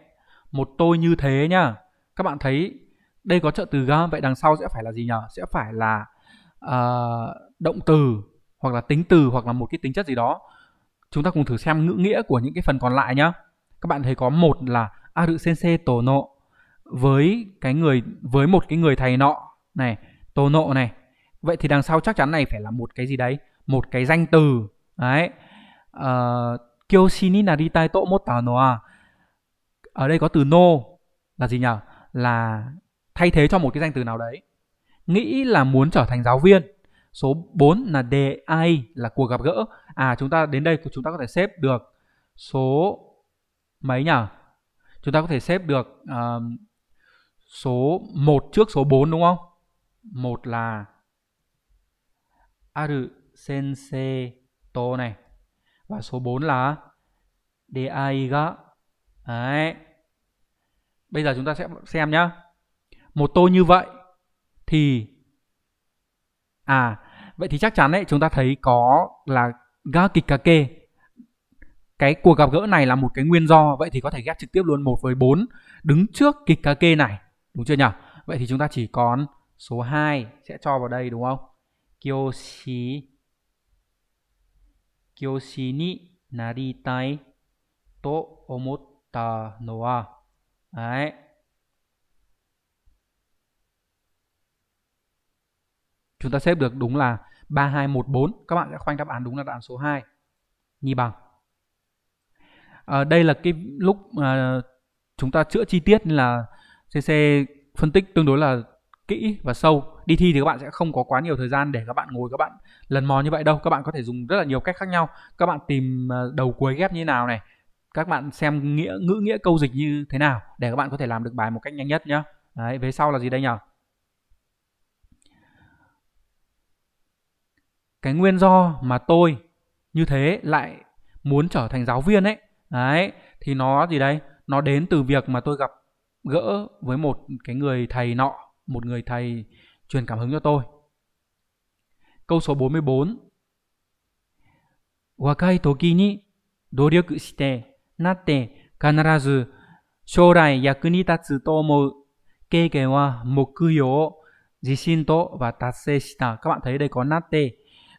S1: Một tôi như thế nhá. Các bạn thấy đây có trợ từ ga vậy đằng sau sẽ phải là gì nhỉ sẽ phải là uh, động từ hoặc là tính từ hoặc là một cái tính chất gì đó. Chúng ta cùng thử xem ngữ nghĩa của những cái phần còn lại nhá. Các bạn thấy có một là aru sensei tổ nộ với cái người với một cái người thầy nọ này tổ nộ này. Vậy thì đằng sau chắc chắn này phải là một cái gì đấy? Một cái danh từ. Đấy. Ờ, uh, kyoshi ni naritai to motta no ở đây có từ no là gì nhỉ? Là thay thế cho một cái danh từ nào đấy. Nghĩ là muốn trở thành giáo viên số 4 là đề ai là cuộc gặp gỡ. À chúng ta đến đây chúng ta có thể xếp được số mấy nhỉ? Chúng ta có thể xếp được uh, số 1 trước số 4 đúng không? Một là aru sensei to này. Và số 4 là dai ga đấy. Bây giờ chúng ta sẽ xem nhá. Một tô như vậy thì à vậy thì chắc chắn đấy chúng ta thấy có là ga kikake cái cuộc gặp gỡ này là một cái nguyên do, vậy thì có thể ghép trực tiếp luôn 1 với 4 đứng trước kikake này, đúng chưa nhỉ vậy thì chúng ta chỉ còn Số 2 sẽ cho vào đây, đúng không? Kyoshi Kyoshi ni naritai to omotta no wa Đấy. Chúng ta xếp được đúng là 3 2 1 4. Các bạn sẽ khoanh đáp án đúng là đáp án số 2. Nhi bằng. À, đây là cái lúc à, chúng ta chữa chi tiết nên là CC phân tích tương đối là kỹ và sâu đi thi thì các bạn sẽ không có quá nhiều thời gian để các bạn ngồi các bạn lần mò như vậy đâu các bạn có thể dùng rất là nhiều cách khác nhau các bạn tìm ờ, đầu cuối ghép như nào này các bạn xem nghĩa ngữ nghĩa câu dịch như thế nào để các bạn có thể làm được bài một cách nhanh nhất nhá đấy về sau là gì đây nhỉ cái nguyên do mà tôi như thế lại muốn trở thành giáo viên ấy đấy thì nó gì đây nó đến từ việc mà tôi gặp gỡ với một cái người thầy nọ một người thầy truyền cảm hứng cho tôi câu số 44若い時に努力してなって必ず将来役に立つと思う経験は目標自信とvà đạt成した các bạn thấy đây có nate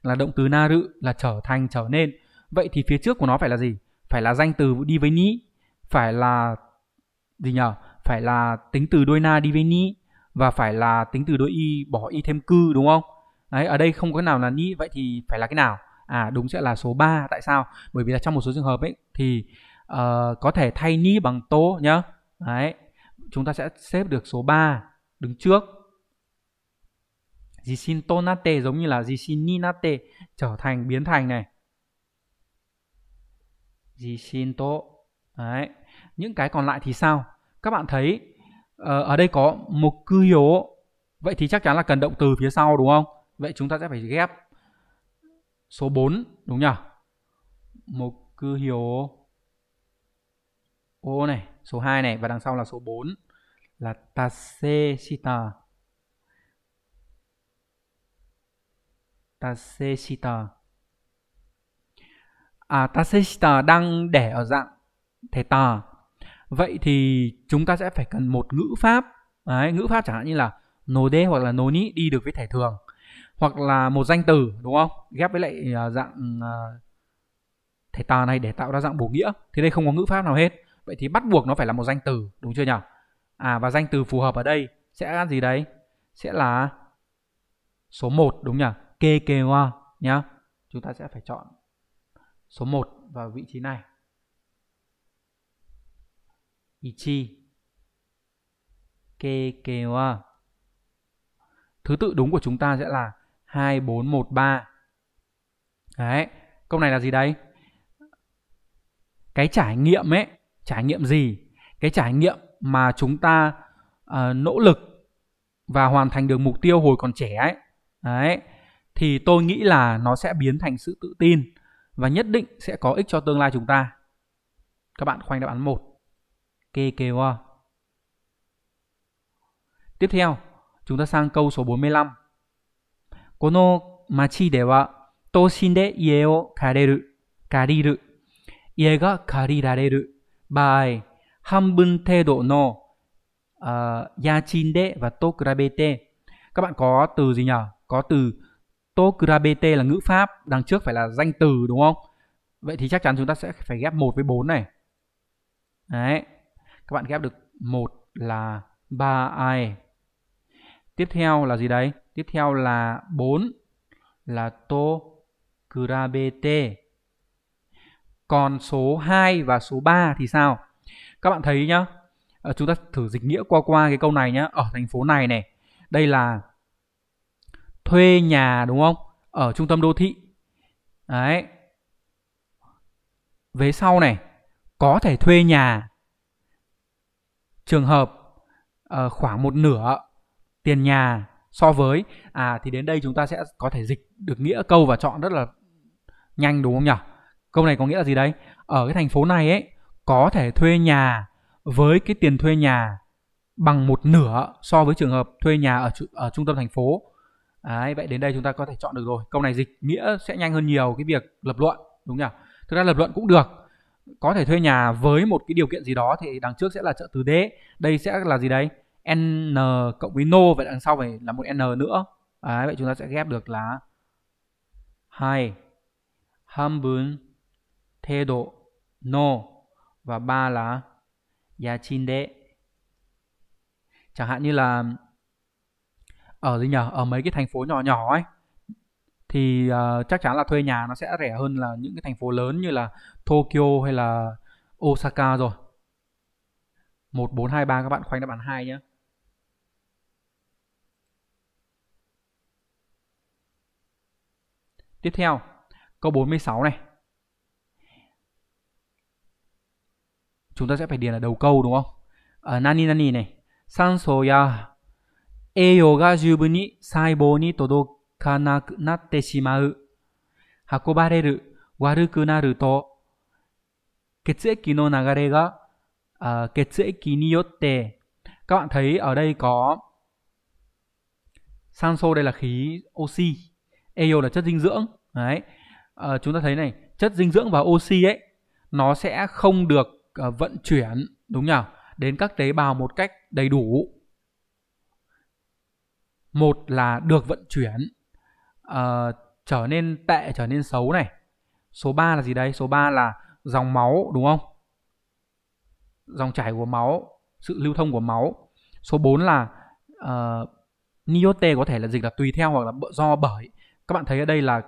S1: là động từ na rự là trở thành trở nên. Vậy thì phía trước của nó phải là gì? Phải là danh từ đi với ni phải là gì nhở? Phải là tính từ đôi na đi với ni và phải là tính từ đôi y bỏ y thêm cư đúng không? Đấy ở đây không có nào là ni vậy thì phải là cái nào? À đúng sẽ là số 3 tại sao? Bởi vì là trong một số trường hợp ấy thì uh, có thể thay ni bằng tô nhá. Đấy chúng ta sẽ xếp được số 3 đứng trước jishin to nate giống như là jishin ni nate trở thành, biến thành này. Jishin to, đấy. Những cái còn lại thì sao? Các bạn thấy ờ, ở đây có một cư hiếu vậy thì chắc chắn là cần động từ phía sau đúng không? Vậy chúng ta sẽ phải ghép số 4 đúng nhỉ? Một cư hiếu ô này, số 2 này và đằng sau là số 4 là tase shita à tase đang để ở dạng thể tà vậy thì chúng ta sẽ phải cần một ngữ pháp. Đấy, ngữ pháp chẳng hạn như là node hoặc là noni đi được với thể thường. Hoặc là một danh từ đúng không? Ghép với lại à, dạng uh, thể tà này để tạo ra dạng bổ nghĩa. Thì đây không có ngữ pháp nào hết. Vậy thì bắt buộc nó phải là một danh từ đúng chưa nhỉ? À và danh từ phù hợp ở đây sẽ là gì đấy? Sẽ là số 1 đúng nhỉ? Kê kê hoa nhá. Chúng ta sẽ phải chọn số 1 vào vị trí này. Ichi. Kê kê hoa. Thứ tự đúng của chúng ta sẽ là 2413 đấy câu này là gì đấy? cái trải nghiệm ấy trải nghiệm gì? Cái trải nghiệm mà chúng ta uh, nỗ lực và hoàn thành được mục tiêu hồi còn trẻ ấy. Đấy thì tôi nghĩ là nó sẽ biến thành sự tự tin và nhất định sẽ có ích cho tương lai chúng ta. Các bạn khoanh đáp án 1. hoa. Tiếp theo, chúng ta sang câu số 45. Kono machi de wa toshin de ie o kareru, kariru. Ie ga karirareru by hanbun tedo no uh, ờ, yachin de và tokurabete. Các bạn có từ gì nhỉ? Có từ to là ngữ pháp, đằng trước phải là danh từ đúng không? Vậy thì chắc chắn chúng ta sẽ phải ghép 1 với 4 này. Đấy. Các bạn ghép được một là 3 ai. Tiếp theo là gì đấy? Tiếp theo là 4 là to. Còn số 2 và số 3 thì sao? Các bạn thấy nhá. Ờ, chúng ta thử dịch nghĩa qua qua cái câu này nhá. Ở thành phố này này, đây là thuê nhà đúng không? Ở trung tâm đô thị. Đấy. Vế sau này, có thể thuê nhà. Trường hợp uh, khoảng một nửa tiền nhà so với à thì đến đây chúng ta sẽ có thể dịch được nghĩa câu và chọn rất là nhanh đúng không nhỉ? Câu này có nghĩa là gì đấy? Ở cái thành phố này ấy có thể thuê nhà với cái tiền thuê nhà bằng một nửa so với trường hợp thuê nhà ở ở trung tâm thành phố. Đấy, vậy đến đây chúng ta có thể chọn được rồi. Câu này dịch nghĩa sẽ nhanh hơn nhiều cái việc lập luận, đúng nhỉ? Thực ra lập luận cũng được. Có thể thuê nhà với một cái điều kiện gì đó thì đằng trước sẽ là trợ từ đế. Đây sẽ là gì đấy? N cộng với no vậy đằng sau phải là một N nữa. Đấy, vậy chúng ta sẽ ghép được là hai Hambun thế độ no và ba là yachinde. Chẳng hạn như là ở gì nhờ ở mấy cái thành phố nhỏ nhỏ ấy thì uh, chắc chắn là thuê nhà nó sẽ rẻ hơn là những cái thành phố lớn như là Tokyo hay là Osaka rồi. 1 4 2 3 các bạn khoanh đáp án 2 nhé. Tiếp theo, câu 46 này. Chúng ta sẽ phải điền ở đầu câu đúng không? Ở nani nani này. Sanso ya 栄養が十分に細胞に届かなくなってしまう。 hakobareru waruku naru to ketsueki no nagare ga uh, ketsueki ni yotte các bạn thấy ở đây có sanso đây là khí oxy Eio là chất dinh dưỡng đấy à, chúng ta thấy này chất dinh dưỡng và oxy ấy nó sẽ không được uh, vận chuyển đúng nhỉ đến các tế bào một cách đầy đủ một là được vận chuyển uh, trở nên tệ trở nên xấu này. Số 3 là gì đây? Số 3 là dòng máu đúng không? Dòng chảy của máu sự lưu thông của máu. Số 4 là uh, niote có thể là dịch là tùy theo hoặc là do bởi. Các bạn thấy ở đây là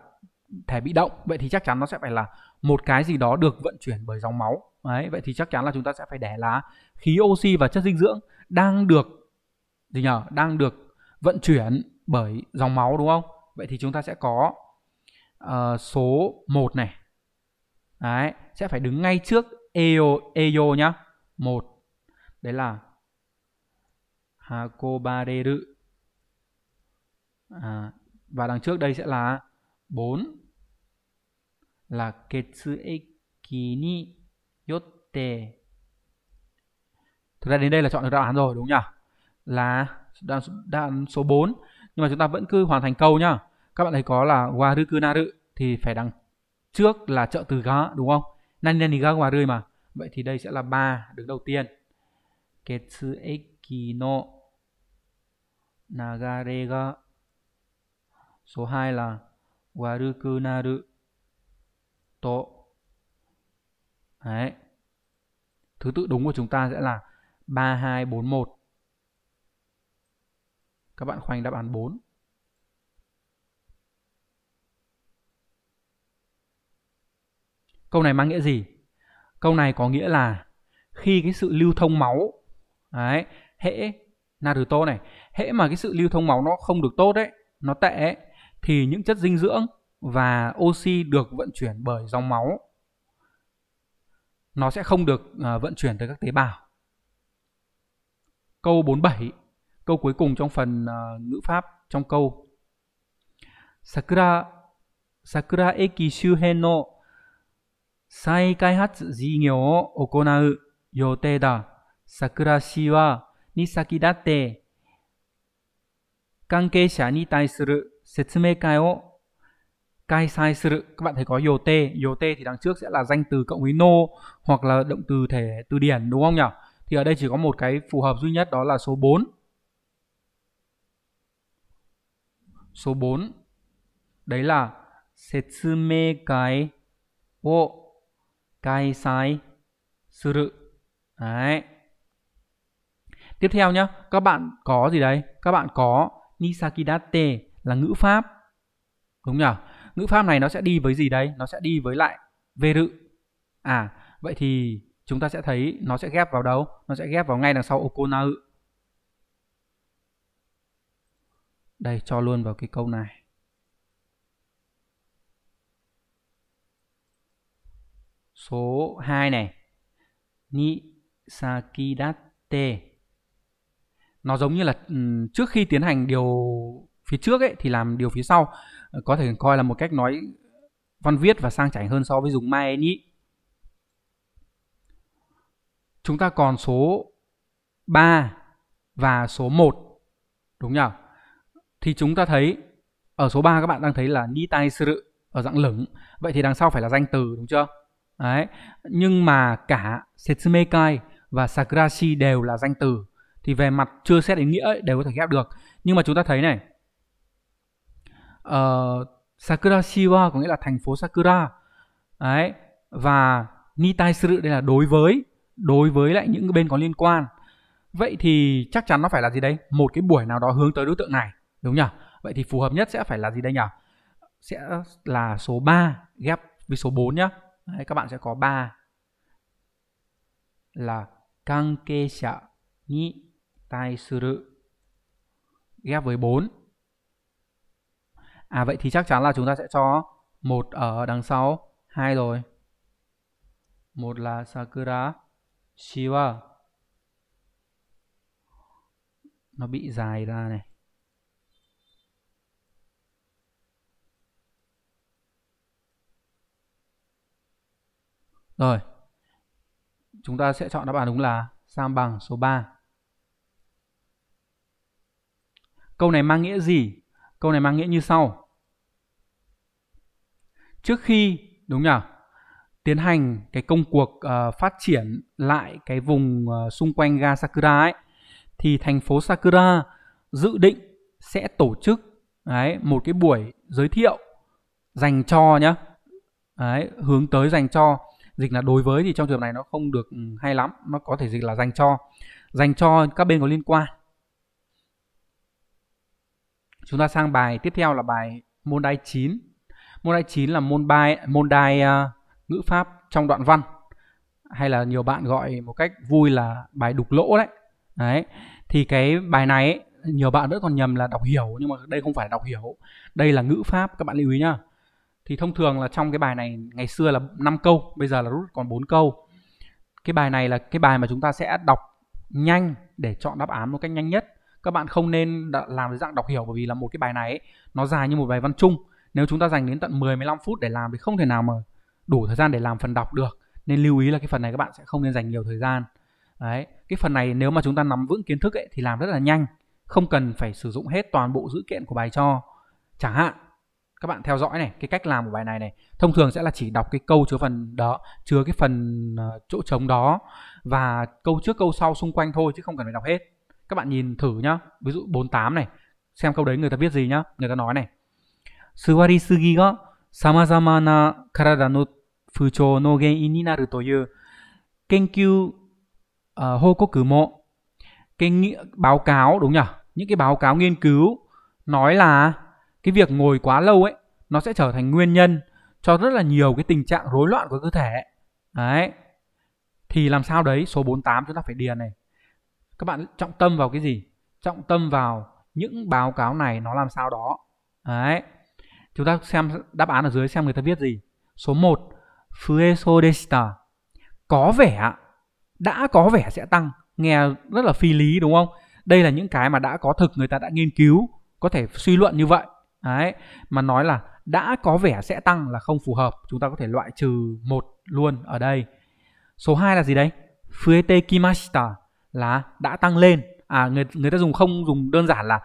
S1: thể bị động vậy thì chắc chắn nó sẽ phải là một cái gì đó được vận chuyển bởi dòng máu. Đấy vậy thì chắc chắn là chúng ta sẽ phải để là khí oxy và chất dinh dưỡng đang được gì nhở đang được vận chuyển bởi dòng máu đúng không? Vậy thì chúng ta sẽ có uh, số 1 này. Đấy sẽ phải đứng ngay trước eo eo nhá. Một. Đấy là hakobareru. À, và đằng trước đây sẽ là 4 là ketsueki ni yotte. Thực ra đến đây là chọn được đáp án rồi đúng nhỉ? Là đáp, đáp số 4 nhưng mà chúng ta vẫn cứ hoàn thành câu nhá. Các bạn thấy có là waruku naru thì phải đằng trước là trợ từ ga đúng không? Nani nani ga waru mà. Vậy thì đây sẽ là ba đứng đầu tiên. Ketsueki no nagare ga. Số 2 là waruku naru to. Đấy. Thứ tự đúng của chúng ta sẽ là 3241 các bạn khoanh đáp án 4 Câu này mang nghĩa gì? Câu này có nghĩa là khi cái sự lưu thông máu đấy, hễ Naruto này, hễ mà cái sự lưu thông máu nó không được tốt đấy, nó tệ ấy, thì những chất dinh dưỡng và oxy được vận chuyển bởi dòng máu nó sẽ không được uh, vận chuyển tới các tế bào. Câu 47, câu cuối cùng trong phần uh, ngữ pháp trong câu Sakura Sakura eki shuhen no 再開発事業を行う予定だ。桜市はに先立って関係者に対する説明会を cai sai sự các bạn thấy có yote yote thì đằng trước sẽ là danh từ cộng với no hoặc là động từ thể từ điển đúng không nhỉ thì ở đây chỉ có một cái phù hợp duy nhất đó là số 4 Số 4 đấy là setsume kai wo kai sai suru đấy. Tiếp theo nhá, các bạn có gì đấy các bạn có nisakidate là ngữ pháp. Đúng nhỉ ngữ pháp này nó sẽ đi với gì đấy? nó sẽ đi với lại veru à vậy thì chúng ta sẽ thấy nó sẽ ghép vào đâu? Nó sẽ ghép vào ngay đằng sau okonau. Đây, cho luôn vào cái câu này Số 2 này. Ni sakidatte. Nó giống như là ừ, trước khi tiến hành điều phía trước ấy, thì làm điều phía sau. Ờ, có thể coi là một cách nói văn viết và sang chảnh hơn so với dùng mai ni. Chúng ta còn số 3 và số 1. Đúng nhỉ? Thì chúng ta thấy ở số 3 các bạn đang thấy là ni tai suru ở dạng lửng. Vậy thì đằng sau phải là danh từ đúng chưa? Đấy. Nhưng mà cả Setsumekai và Sakurashi đều là danh từ thì về mặt chưa xét đến nghĩa đều có thể ghép được. Nhưng mà chúng ta thấy này. Uh, Sakurashi wa có nghĩa là thành phố Sakura. Đấy. Và Nitai Suru đây là đối với đối với lại những bên có liên quan. Vậy thì chắc chắn nó phải là gì đấy Một cái buổi nào đó hướng tới đối tượng này, đúng nhỉ? Vậy thì phù hợp nhất sẽ phải là gì đây nhỉ? Sẽ là số 3 ghép với số 4 nhá. Đấy, các bạn sẽ có 3 là kankesha ni taisuru ghép với 4. À vậy thì chắc chắn là chúng ta sẽ cho một ở đằng sau hai rồi. Một là Sakura Shiva. Nó bị dài ra này. Rồi. Chúng ta sẽ chọn đáp án đúng là sang bằng số 3. Câu này mang nghĩa gì? Câu này mang nghĩa như sau. Trước khi, đúng nhỉ? Tiến hành cái công cuộc uh, phát triển lại cái vùng uh, xung quanh ga Sakura ấy thì thành phố Sakura dự định sẽ tổ chức đấy, một cái buổi giới thiệu dành cho nhá. Đấy, hướng tới dành cho dịch là đối với thì trong trường này nó không được ừ, hay lắm, nó có thể dịch là dành cho dành cho các bên có liên quan Chúng ta sang bài tiếp theo là bài môn đai 9. Môn đai 9 là môn bài môn đai uh, ngữ pháp trong đoạn văn hay là nhiều bạn gọi một cách vui là bài đục lỗ đấy. Đấy. Thì cái bài này ấy, nhiều bạn vẫn còn nhầm là đọc hiểu nhưng mà đây không phải đọc hiểu. Đây là ngữ pháp các bạn lưu ý nhá. Thì thông thường là trong cái bài này ngày xưa là 5 câu, bây giờ là rút còn 4 câu. Cái bài này là cái bài mà chúng ta sẽ đọc nhanh để chọn đáp án một cách nhanh nhất. Các bạn không nên làm dưới dạng đọc hiểu bởi vì là một cái bài này ấy, nó dài như một bài văn chung. Nếu chúng ta dành đến tận 10 15 phút để làm thì không thể nào mà đủ thời gian để làm phần đọc được. Nên lưu ý là cái phần này các bạn sẽ không nên dành nhiều thời gian. Đấy cái phần này nếu mà chúng ta nắm vững kiến thức ấy thì làm rất là nhanh. Không cần phải sử dụng hết toàn bộ dữ kiện của bài cho. Chẳng hạn các bạn theo dõi này, cái cách làm của bài này này, thông thường sẽ là chỉ đọc cái câu chứa phần đó, chứa cái phần ờ, chỗ trống đó và câu trước, câu sau xung quanh thôi chứ không cần phải đọc hết. Các bạn nhìn thử nhá, ví dụ 48 này, xem câu đấy người ta viết gì nhá, người ta nói này. Suwari sugi ga samazama na karada no fuchou no genin ni naru toyu kenkyu ờ, hokoku mo. Cái báo cáo, đúng nhỉ? Những cái báo cáo nghiên cứu nói là cái việc ngồi quá lâu ấy, nó sẽ trở thành nguyên nhân cho rất là nhiều cái tình trạng rối loạn của cơ thể. Đấy. Thì làm sao đấy? Số 48 chúng ta phải điền này. Các bạn trọng tâm vào cái gì? Trọng tâm vào những báo cáo này nó làm sao đó. Đấy. Chúng ta xem đáp án ở dưới xem người ta viết gì. Số 1 Fuesodesta có vẻ, đã có vẻ sẽ tăng. Nghe rất là phi lý, đúng không? Đây là những cái mà đã có thực, người ta đã nghiên cứu, có thể suy luận như vậy đấy, mà nói là đã có vẻ sẽ tăng là không phù hợp, chúng ta có thể loại trừ một luôn ở đây. Số 2 là gì đây fuete kimashita là đã tăng lên. À người người ta dùng không dùng đơn giản là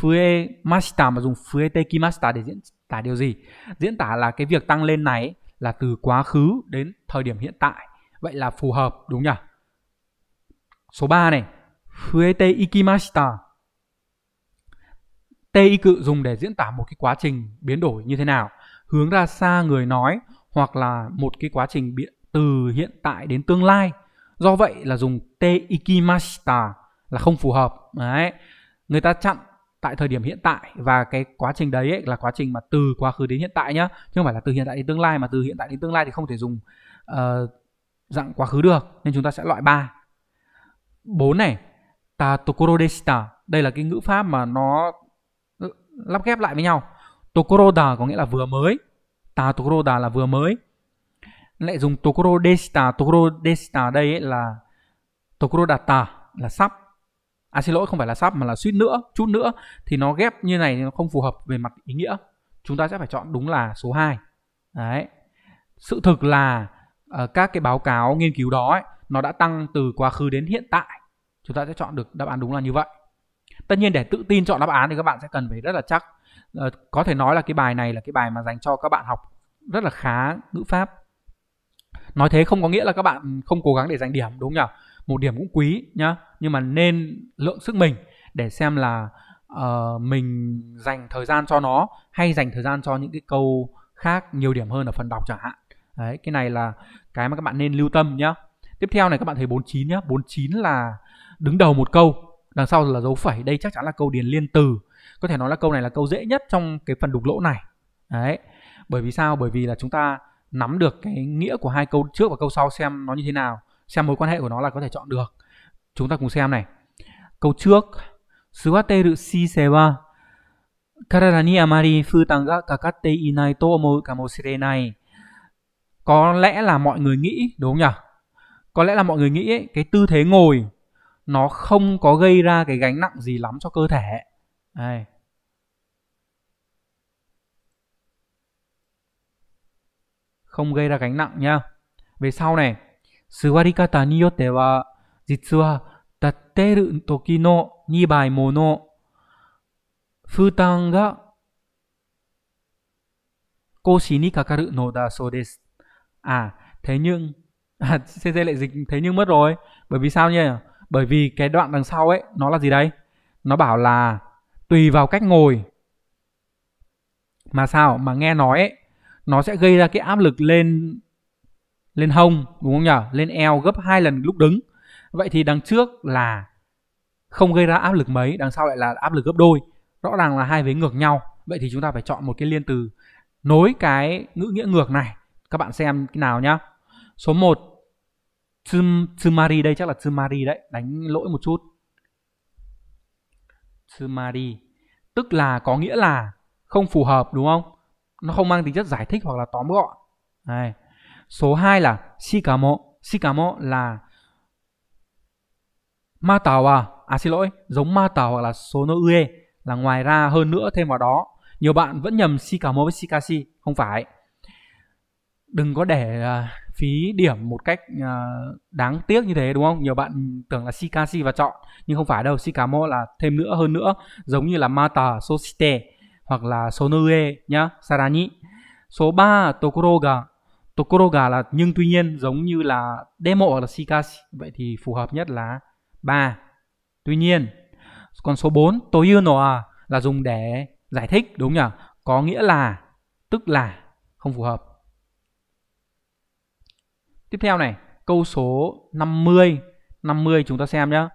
S1: fue mashita mà dùng fuete kimashita để diễn tả điều gì? Diễn tả là cái việc tăng lên này là từ quá khứ đến thời điểm hiện tại. Vậy là phù hợp, đúng nhỉ? Số 3 này fuete ikimashita tei cự dùng để diễn tả một cái quá trình biến đổi như thế nào hướng ra xa người nói hoặc là một cái quá trình biến từ hiện tại đến tương lai. Do vậy là dùng te ikimashita là không phù hợp. Đấy người ta chặn tại thời điểm hiện tại và cái quá trình đấy ấy, là quá trình mà từ quá khứ đến hiện tại nhá chứ không phải là từ hiện tại đến tương lai mà từ hiện tại đến tương lai thì không thể dùng uh, dạng quá khứ được nên chúng ta sẽ loại ba. Bốn này ta tokoro deshita đây là cái ngữ pháp mà nó lắp ghép lại với nhau. Tokoroda có nghĩa là vừa mới. Ta tokoroda là vừa mới. Lại dùng tokoro deshita tokoro deshita đây ấy là tokoro data là sắp. À xin lỗi không phải là sắp mà là suýt nữa chút nữa. Thì nó ghép như này nó không phù hợp về mặt ý nghĩa. Chúng ta sẽ phải chọn đúng là số 2 đấy. Sự thực là uh, các cái báo cáo nghiên cứu đó ấy, nó đã tăng từ quá khứ đến hiện tại. Chúng ta sẽ chọn được đáp án đúng là như vậy tất nhiên để tự tin chọn đáp án thì các bạn sẽ cần phải rất là chắc. Uh, có thể nói là cái bài này là cái bài mà dành cho các bạn học rất là khá ngữ pháp. Nói thế không có nghĩa là các bạn không cố gắng để giành điểm đúng không nhỉ một điểm cũng quý nhá nhưng mà nên lượng sức mình để xem là uh, mình dành thời gian cho nó hay dành thời gian cho những cái câu khác nhiều điểm hơn ở phần đọc chẳng hạn. Đấy cái này là cái mà các bạn nên lưu tâm nhá. Tiếp theo này các bạn thấy 49 nhá. 49 là đứng đầu một câu đằng sau là dấu phẩy đây chắc chắn là câu điền liên từ. Có thể nói là câu này là câu dễ nhất trong cái phần đục lỗ này. Đấy bởi vì sao? Bởi vì là chúng ta nắm được cái nghĩa của hai câu trước và câu sau xem nó như thế nào xem mối quan hệ của nó là có thể chọn được. Chúng ta cùng xem này. Câu trước suwateru shise wa? Karada ni amari futan ga kakatte inai to omou kamoshirei có lẽ là mọi người nghĩ đúng không nhỉ? Có lẽ là mọi người nghĩ ấy, cái tư thế ngồi nó không có gây ra cái gánh nặng gì lắm cho cơ thể. Đây. Không gây ra gánh nặng nhá. Về sau này suwarikata niyotte wa jitsu wa tatteru toki no nibai mono futan ga koshi ni kakaru no da so desu. À thế nhưng à, CC lại dịch thế nhưng mất rồi. Bởi vì sao nhỉ? Bởi vì cái đoạn đằng sau ấy nó là gì đấy Nó bảo là tùy vào cách ngồi. Mà sao? Mà nghe nói ấy, nó sẽ gây ra cái áp lực lên lên hông đúng không nhỉ? Lên eo gấp hai lần lúc đứng. Vậy thì đằng trước là không gây ra áp lực mấy, đằng sau lại là áp lực gấp đôi. Rõ ràng là hai vế ngược nhau. Vậy thì chúng ta phải chọn một cái liên từ nối cái ngữ nghĩa ngược này. Các bạn xem cái nào nhá. Số 1 tsumari đây chắc là tsumari đấy, đánh lỗi một chút. Tsumari tức là có nghĩa là không phù hợp đúng không? Nó không mang tính chất giải thích hoặc là tóm gọn. Đây. Số 2 là shikamo. Shikamo là ma tàu à? À xin lỗi, giống ma tàu hoặc là sono ue là ngoài ra hơn nữa thêm vào đó. Nhiều bạn vẫn nhầm shikamo với shikashi, không phải. Đừng có để uh, phí điểm một cách uh, đáng tiếc như thế đúng không? Nhiều bạn tưởng là shikashi và chọn nhưng không phải đâu. Shikamo là thêm nữa hơn nữa, giống như là mata, Sosite hoặc là Sonue nhá, sarani. Số 3 tokoroga Tokoroga là nhưng tuy nhiên giống như là demo hoặc là shikashi vậy thì phù hợp nhất là 3 tuy nhiên còn số 4 toyu no là dùng để giải thích đúng nhỉ có nghĩa là tức là không phù hợp Tiếp theo này, câu số 50, 50 chúng ta xem nhá.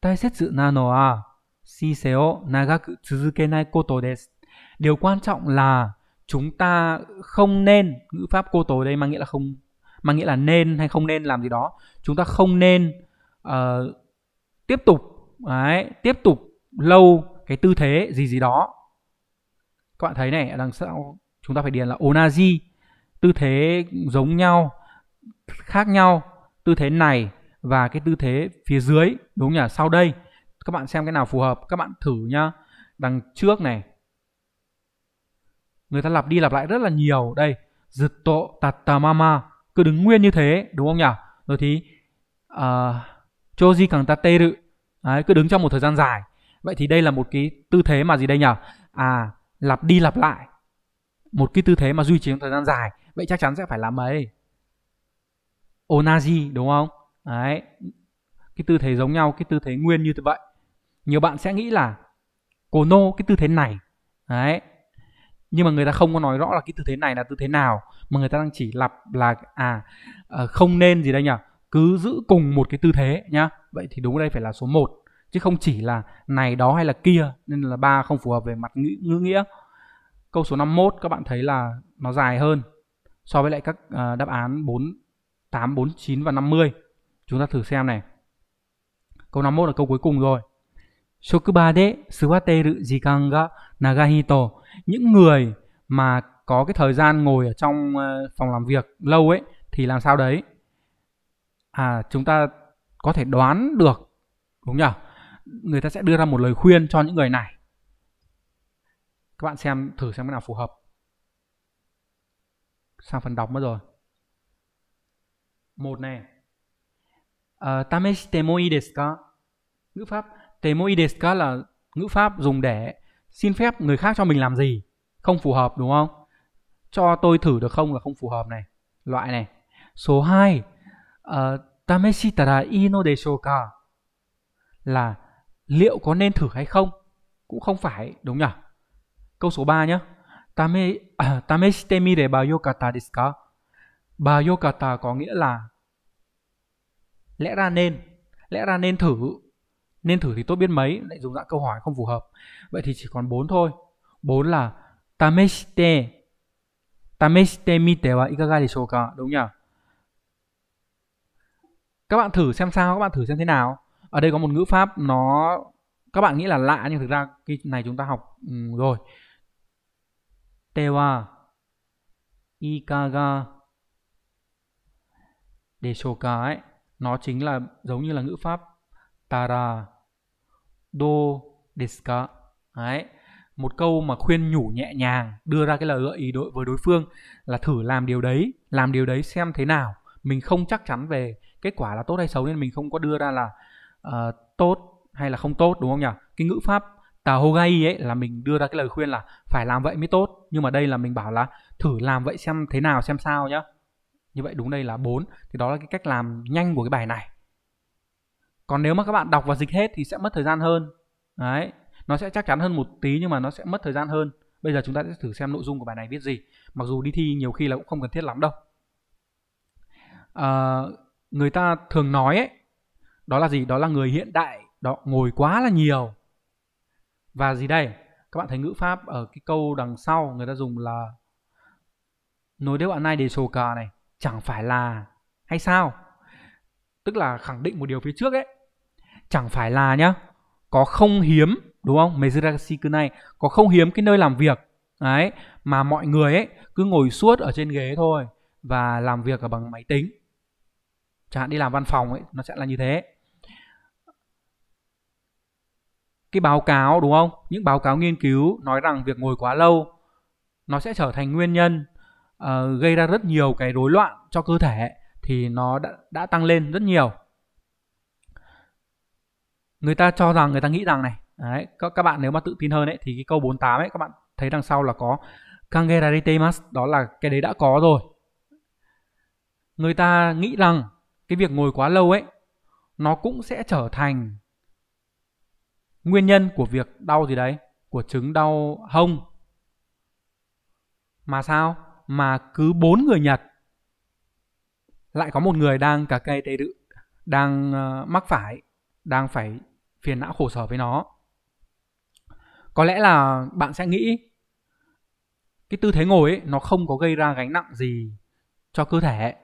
S1: Tai xét sự nano a shisei o nagaku tsuzukenai koto desu. Điều quan trọng là chúng ta không nên ngữ pháp cô tố đây mang nghĩa là không mang nghĩa là nên hay không nên làm gì đó. Chúng ta không nên uh, tiếp tục đấy, tiếp tục lâu cái tư thế gì gì đó. Các bạn thấy này ở đằng sau chúng ta phải điền là onaji. Tư thế giống nhau khác nhau tư thế này và cái tư thế phía dưới đúng nhỉ? Sau đây các bạn xem cái nào phù hợp các bạn thử nhá. Đằng trước này. Người ta lặp đi lặp lại rất là nhiều. Đây zutto mama cứ đứng nguyên như thế đúng không nhỉ? Rồi thì uh, choji kang tateru Đấy, cứ đứng trong một thời gian dài. Vậy thì đây là một cái tư thế mà gì đây nhỉ? À lặp đi lặp lại. Một cái tư thế mà duy trì trong thời gian dài. Vậy chắc chắn sẽ phải làm mấy onaji đúng không? Đấy. Cái tư thế giống nhau cái tư thế nguyên như vậy. Nhiều bạn sẽ nghĩ là kono cái tư thế này. Đấy. Nhưng mà người ta không có nói rõ là cái tư thế này là tư thế nào mà người ta đang chỉ lặp là à ờ, không nên gì đây nhỉ? Cứ giữ cùng một cái tư thế nhá. Vậy thì đúng đây phải là số 1 chứ không chỉ là này đó hay là kia nên là ba không phù hợp về mặt ngữ, ngữ nghĩa. Câu số 51 các bạn thấy là nó dài hơn so với lại các uh, đáp án 4 8, 4, 9 và 50. Chúng ta thử xem này. Câu 51 là câu cuối cùng rồi. Shokuba de suwateru jikan ga nagahito. Những người mà có cái thời gian ngồi ở trong ờ, phòng làm việc lâu ấy thì làm sao đấy? À chúng ta có thể đoán được đúng nhỉ? Người ta sẽ đưa ra một lời khuyên cho những người này. Các bạn xem thử xem cái nào phù hợp. Sang phần đọc mất rồi một này. Ờ, uh, tameshite mo ii desu ka. Ngữ pháp temo ii desu ka là ngữ pháp dùng để xin phép người khác cho mình làm gì? Không phù hợp đúng không? Cho tôi thử được không là không phù hợp này. Loại này. Số 2 uh, ờ, tameshitara ii no deshoka là liệu có nên thử hay không? Cũng không phải đúng nhỉ? Câu số 3 nhé tame uh, tameshite de ba yokata desu ka. Bà yokata có nghĩa là lẽ ra nên lẽ ra nên thử. Nên thử thì tốt biết mấy lại dùng dạng câu hỏi không phù hợp. Vậy thì chỉ còn 4 thôi. 4 là tameshite tameshite mite wa ikaga desho ka đúng nhỉ? Các bạn thử xem sao các bạn thử xem thế nào. Ở đây có một ngữ pháp nó các bạn nghĩ là lạ nhưng thực ra cái này chúng ta học ừ, rồi. Tewa ikaga deshou ka ấy nó chính là giống như là ngữ pháp tara do Deska Đấy. Một câu mà khuyên nhủ nhẹ nhàng, đưa ra cái lời gợi ý đối với đối phương là thử làm điều đấy, làm điều đấy xem thế nào. mình không chắc chắn về kết quả là tốt hay xấu nên mình không có đưa ra là uh, tốt hay là không tốt đúng không nhỉ cái ngữ pháp tahogai ấy là mình đưa ra cái lời khuyên là phải làm vậy mới tốt nhưng mà đây là mình bảo là thử làm vậy xem thế nào xem sao nhá như vậy đúng đây là 4 thì đó là cái cách làm nhanh của cái bài này. Còn nếu mà các bạn đọc và dịch hết thì sẽ mất thời gian hơn. Đấy. Nó sẽ chắc chắn hơn một tí nhưng mà nó sẽ mất thời gian hơn. Bây giờ chúng ta sẽ thử xem nội dung của bài này viết gì. Mặc dù đi thi nhiều khi là cũng không cần thiết lắm đâu. À, người ta thường nói ấy đó là gì? Đó là người hiện đại đó ngồi quá là nhiều. Và gì đây? Các bạn thấy ngữ pháp ở cái câu đằng sau người ta dùng là nối đeo này để sổ cờ này chẳng phải là hay sao? Tức là khẳng định một điều phía trước ấy. Chẳng phải là nhá, có không hiếm, đúng không? Mezurashi này, có không hiếm cái nơi làm việc, đấy, mà mọi người ấy cứ ngồi suốt ở trên ghế thôi và làm việc ở bằng máy tính. Chẳng hạn đi làm văn phòng ấy, nó sẽ là như thế. Cái báo cáo, đúng không? Những báo cáo nghiên cứu nói rằng việc ngồi quá lâu, nó sẽ trở thành nguyên nhân uh, gây ra rất nhiều cái rối loạn cho cơ thể thì nó đã, đã tăng lên rất nhiều. Người ta cho rằng người ta nghĩ rằng này đấy các, các bạn nếu mà tự tin hơn ấy thì cái câu 48 ấy các bạn thấy đằng sau là có kangeraritemas đó là cái đấy đã có rồi. Người ta nghĩ rằng cái việc ngồi quá lâu ấy nó cũng sẽ trở thành nguyên nhân của việc đau gì đấy của chứng đau hông. Mà sao? Mà cứ bốn người nhật. Lại có một người đang cả cây tê đự đang uh, mắc phải đang phải phiền não khổ sở với nó. Có lẽ là bạn sẽ nghĩ cái tư thế ngồi ấy nó không có gây ra gánh nặng gì cho cơ thể.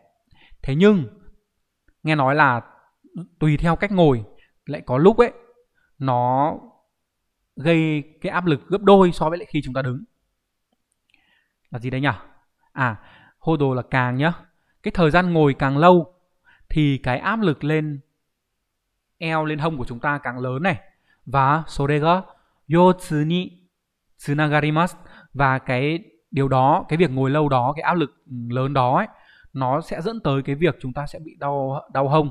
S1: Thế nhưng nghe nói là tùy theo cách ngồi lại có lúc ấy nó gây cái áp lực gấp đôi so với lại khi chúng ta đứng. Là gì đấy nhỉ? À hô đồ là càng nhá. Cái thời gian ngồi càng lâu thì cái áp lực lên, eo lên hông của chúng ta càng lớn này. Và sorega yotsu ni tsunagarimasu. Và cái điều đó, cái việc ngồi lâu đó, cái áp lực lớn đó ấy, nó sẽ dẫn tới cái việc chúng ta sẽ bị đau đau hông.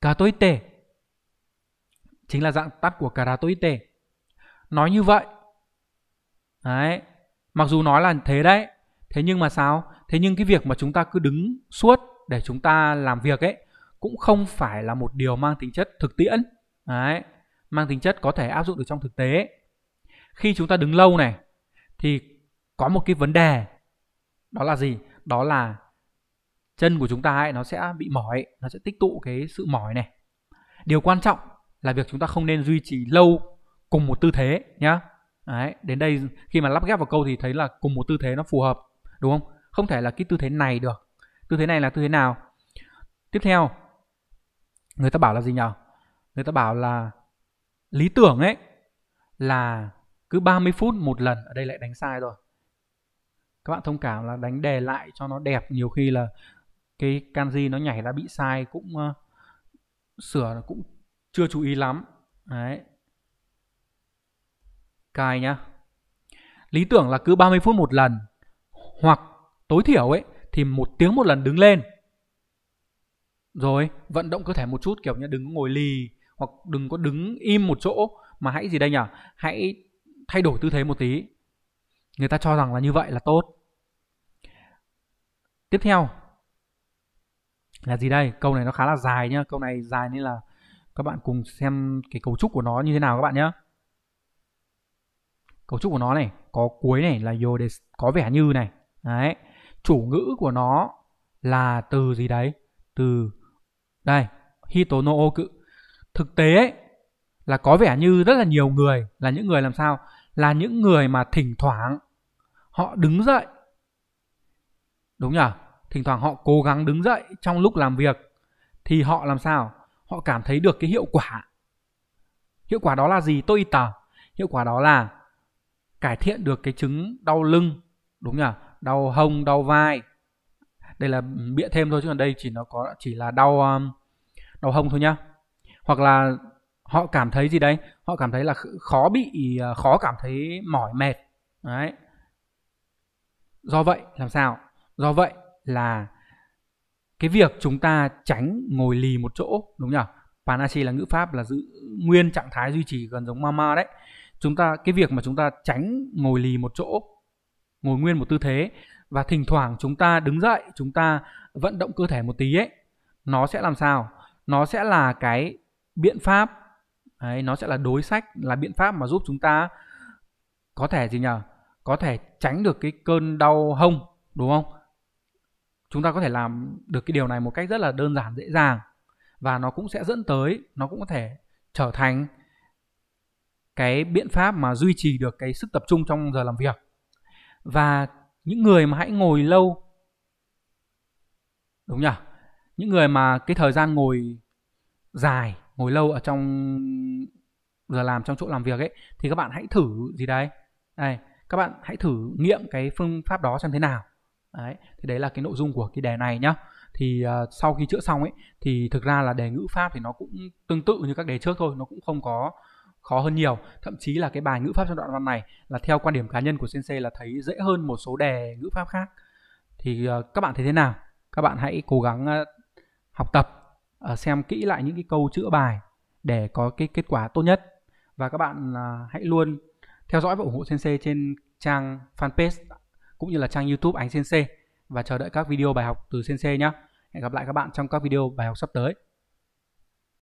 S1: Karatoite, chính là dạng tắt của karatoite. Nói như vậy. Đấy mặc dù nói là thế đấy, thế nhưng mà sao? Thế nhưng cái việc mà chúng ta cứ đứng suốt để chúng ta làm việc ấy, cũng không phải là một điều mang tính chất thực tiễn. Đấy, mang tính chất có thể áp dụng được trong thực tế. Khi chúng ta đứng lâu này, thì có một cái vấn đề, đó là gì? Đó là chân của chúng ta ấy, nó sẽ bị mỏi, nó sẽ tích tụ cái sự mỏi này. Điều quan trọng là việc chúng ta không nên duy trì lâu cùng một tư thế nhá. Đấy, đến đây khi mà lắp ghép vào câu thì thấy là cùng một tư thế nó phù hợp đúng không? Không thể là cái tư thế này được. Tư thế này là tư thế nào? Tiếp theo người ta bảo là gì nhỉ người ta bảo là lý tưởng ấy là cứ 30 phút một lần. Ở đây lại đánh sai rồi. Các bạn thông cảm là đánh đề lại cho nó đẹp. Nhiều khi là cái kanji nó nhảy ra bị sai cũng uh, sửa cũng chưa chú ý lắm. Đấy cài nhá. Lý tưởng là cứ 30 phút một lần, hoặc tối thiểu ấy, thì một tiếng một lần đứng lên. Rồi, vận động cơ thể một chút, kiểu như đừng ngồi lì, hoặc đừng có đứng im một chỗ, mà hãy gì đây nhỉ? Hãy thay đổi tư thế một tí. Người ta cho rằng là như vậy là tốt. Tiếp theo, là gì đây? Câu này nó khá là dài nhá. Câu này dài nên là các bạn cùng xem cái cấu trúc của nó như thế nào các bạn nhé cấu trúc của nó này có cuối này là yodes có vẻ như này. Đấy chủ ngữ của nó là từ gì đấy? Từ đây hito no oku thực tế ấy, là có vẻ như rất là nhiều người là những người làm sao? Là những người mà thỉnh thoảng họ đứng dậy. Đúng nhỉ thỉnh thoảng họ cố gắng đứng dậy trong lúc làm việc thì họ làm sao? Họ cảm thấy được cái hiệu quả. Hiệu quả đó là gì? Tôi tờ. Hiệu quả đó là cải thiện được cái chứng đau lưng, đúng nhỉ? Đau hông, đau vai. Đây là bịa thêm thôi, chứ còn đây chỉ nó có, chỉ là đau um, đau hông thôi nhá. Hoặc là họ cảm thấy gì đấy? Họ cảm thấy là khó bị à, khó cảm thấy mỏi mệt. Đấy. Do vậy, làm sao? Do vậy là cái việc chúng ta tránh ngồi lì một chỗ, đúng nhỉ? Panachi là ngữ pháp là giữ nguyên trạng thái duy trì gần giống mama đấy chúng ta cái việc mà chúng ta tránh ngồi lì một chỗ ngồi nguyên một tư thế và thỉnh thoảng chúng ta đứng dậy chúng ta vận động cơ thể một tí ấy nó sẽ làm sao? Nó sẽ là cái biện pháp đấy, nó sẽ là đối sách là biện pháp mà giúp chúng ta có thể gì nhờ? Có thể tránh được cái cơn đau hông đúng không? Chúng ta có thể làm được cái điều này một cách rất là đơn giản dễ dàng và nó cũng sẽ dẫn tới nó cũng có thể trở thành cái biện pháp mà duy trì được cái sức tập trung trong giờ làm việc. Và những người mà hãy ngồi lâu đúng nhỉ? Những người mà cái thời gian ngồi dài ngồi lâu ở trong giờ làm trong chỗ làm việc ấy thì các bạn hãy thử gì đấy? Đây các bạn hãy thử nghiệm cái phương pháp đó xem thế nào. Đấy thì đấy là cái nội dung của cái đề này nhá. Thì uh, sau khi chữa xong ấy thì thực ra là đề ngữ pháp thì nó cũng tương tự như các đề trước thôi nó cũng không có khó hơn nhiều. Thậm chí là cái bài ngữ pháp trong đoạn văn này là theo quan điểm cá nhân của sensei là thấy dễ hơn một số đề ngữ pháp khác. Thì uh, các bạn thấy thế nào? Các bạn hãy cố gắng uh, học tập uh, xem kỹ lại những cái câu chữa bài để có cái kết quả tốt nhất. Và các bạn uh, hãy luôn theo dõi và ủng hộ sensei trên trang fanpage cũng như là trang youtube ánh sensei và chờ đợi các video bài học từ sensei nhé hẹn gặp lại các bạn trong các video bài học sắp tới.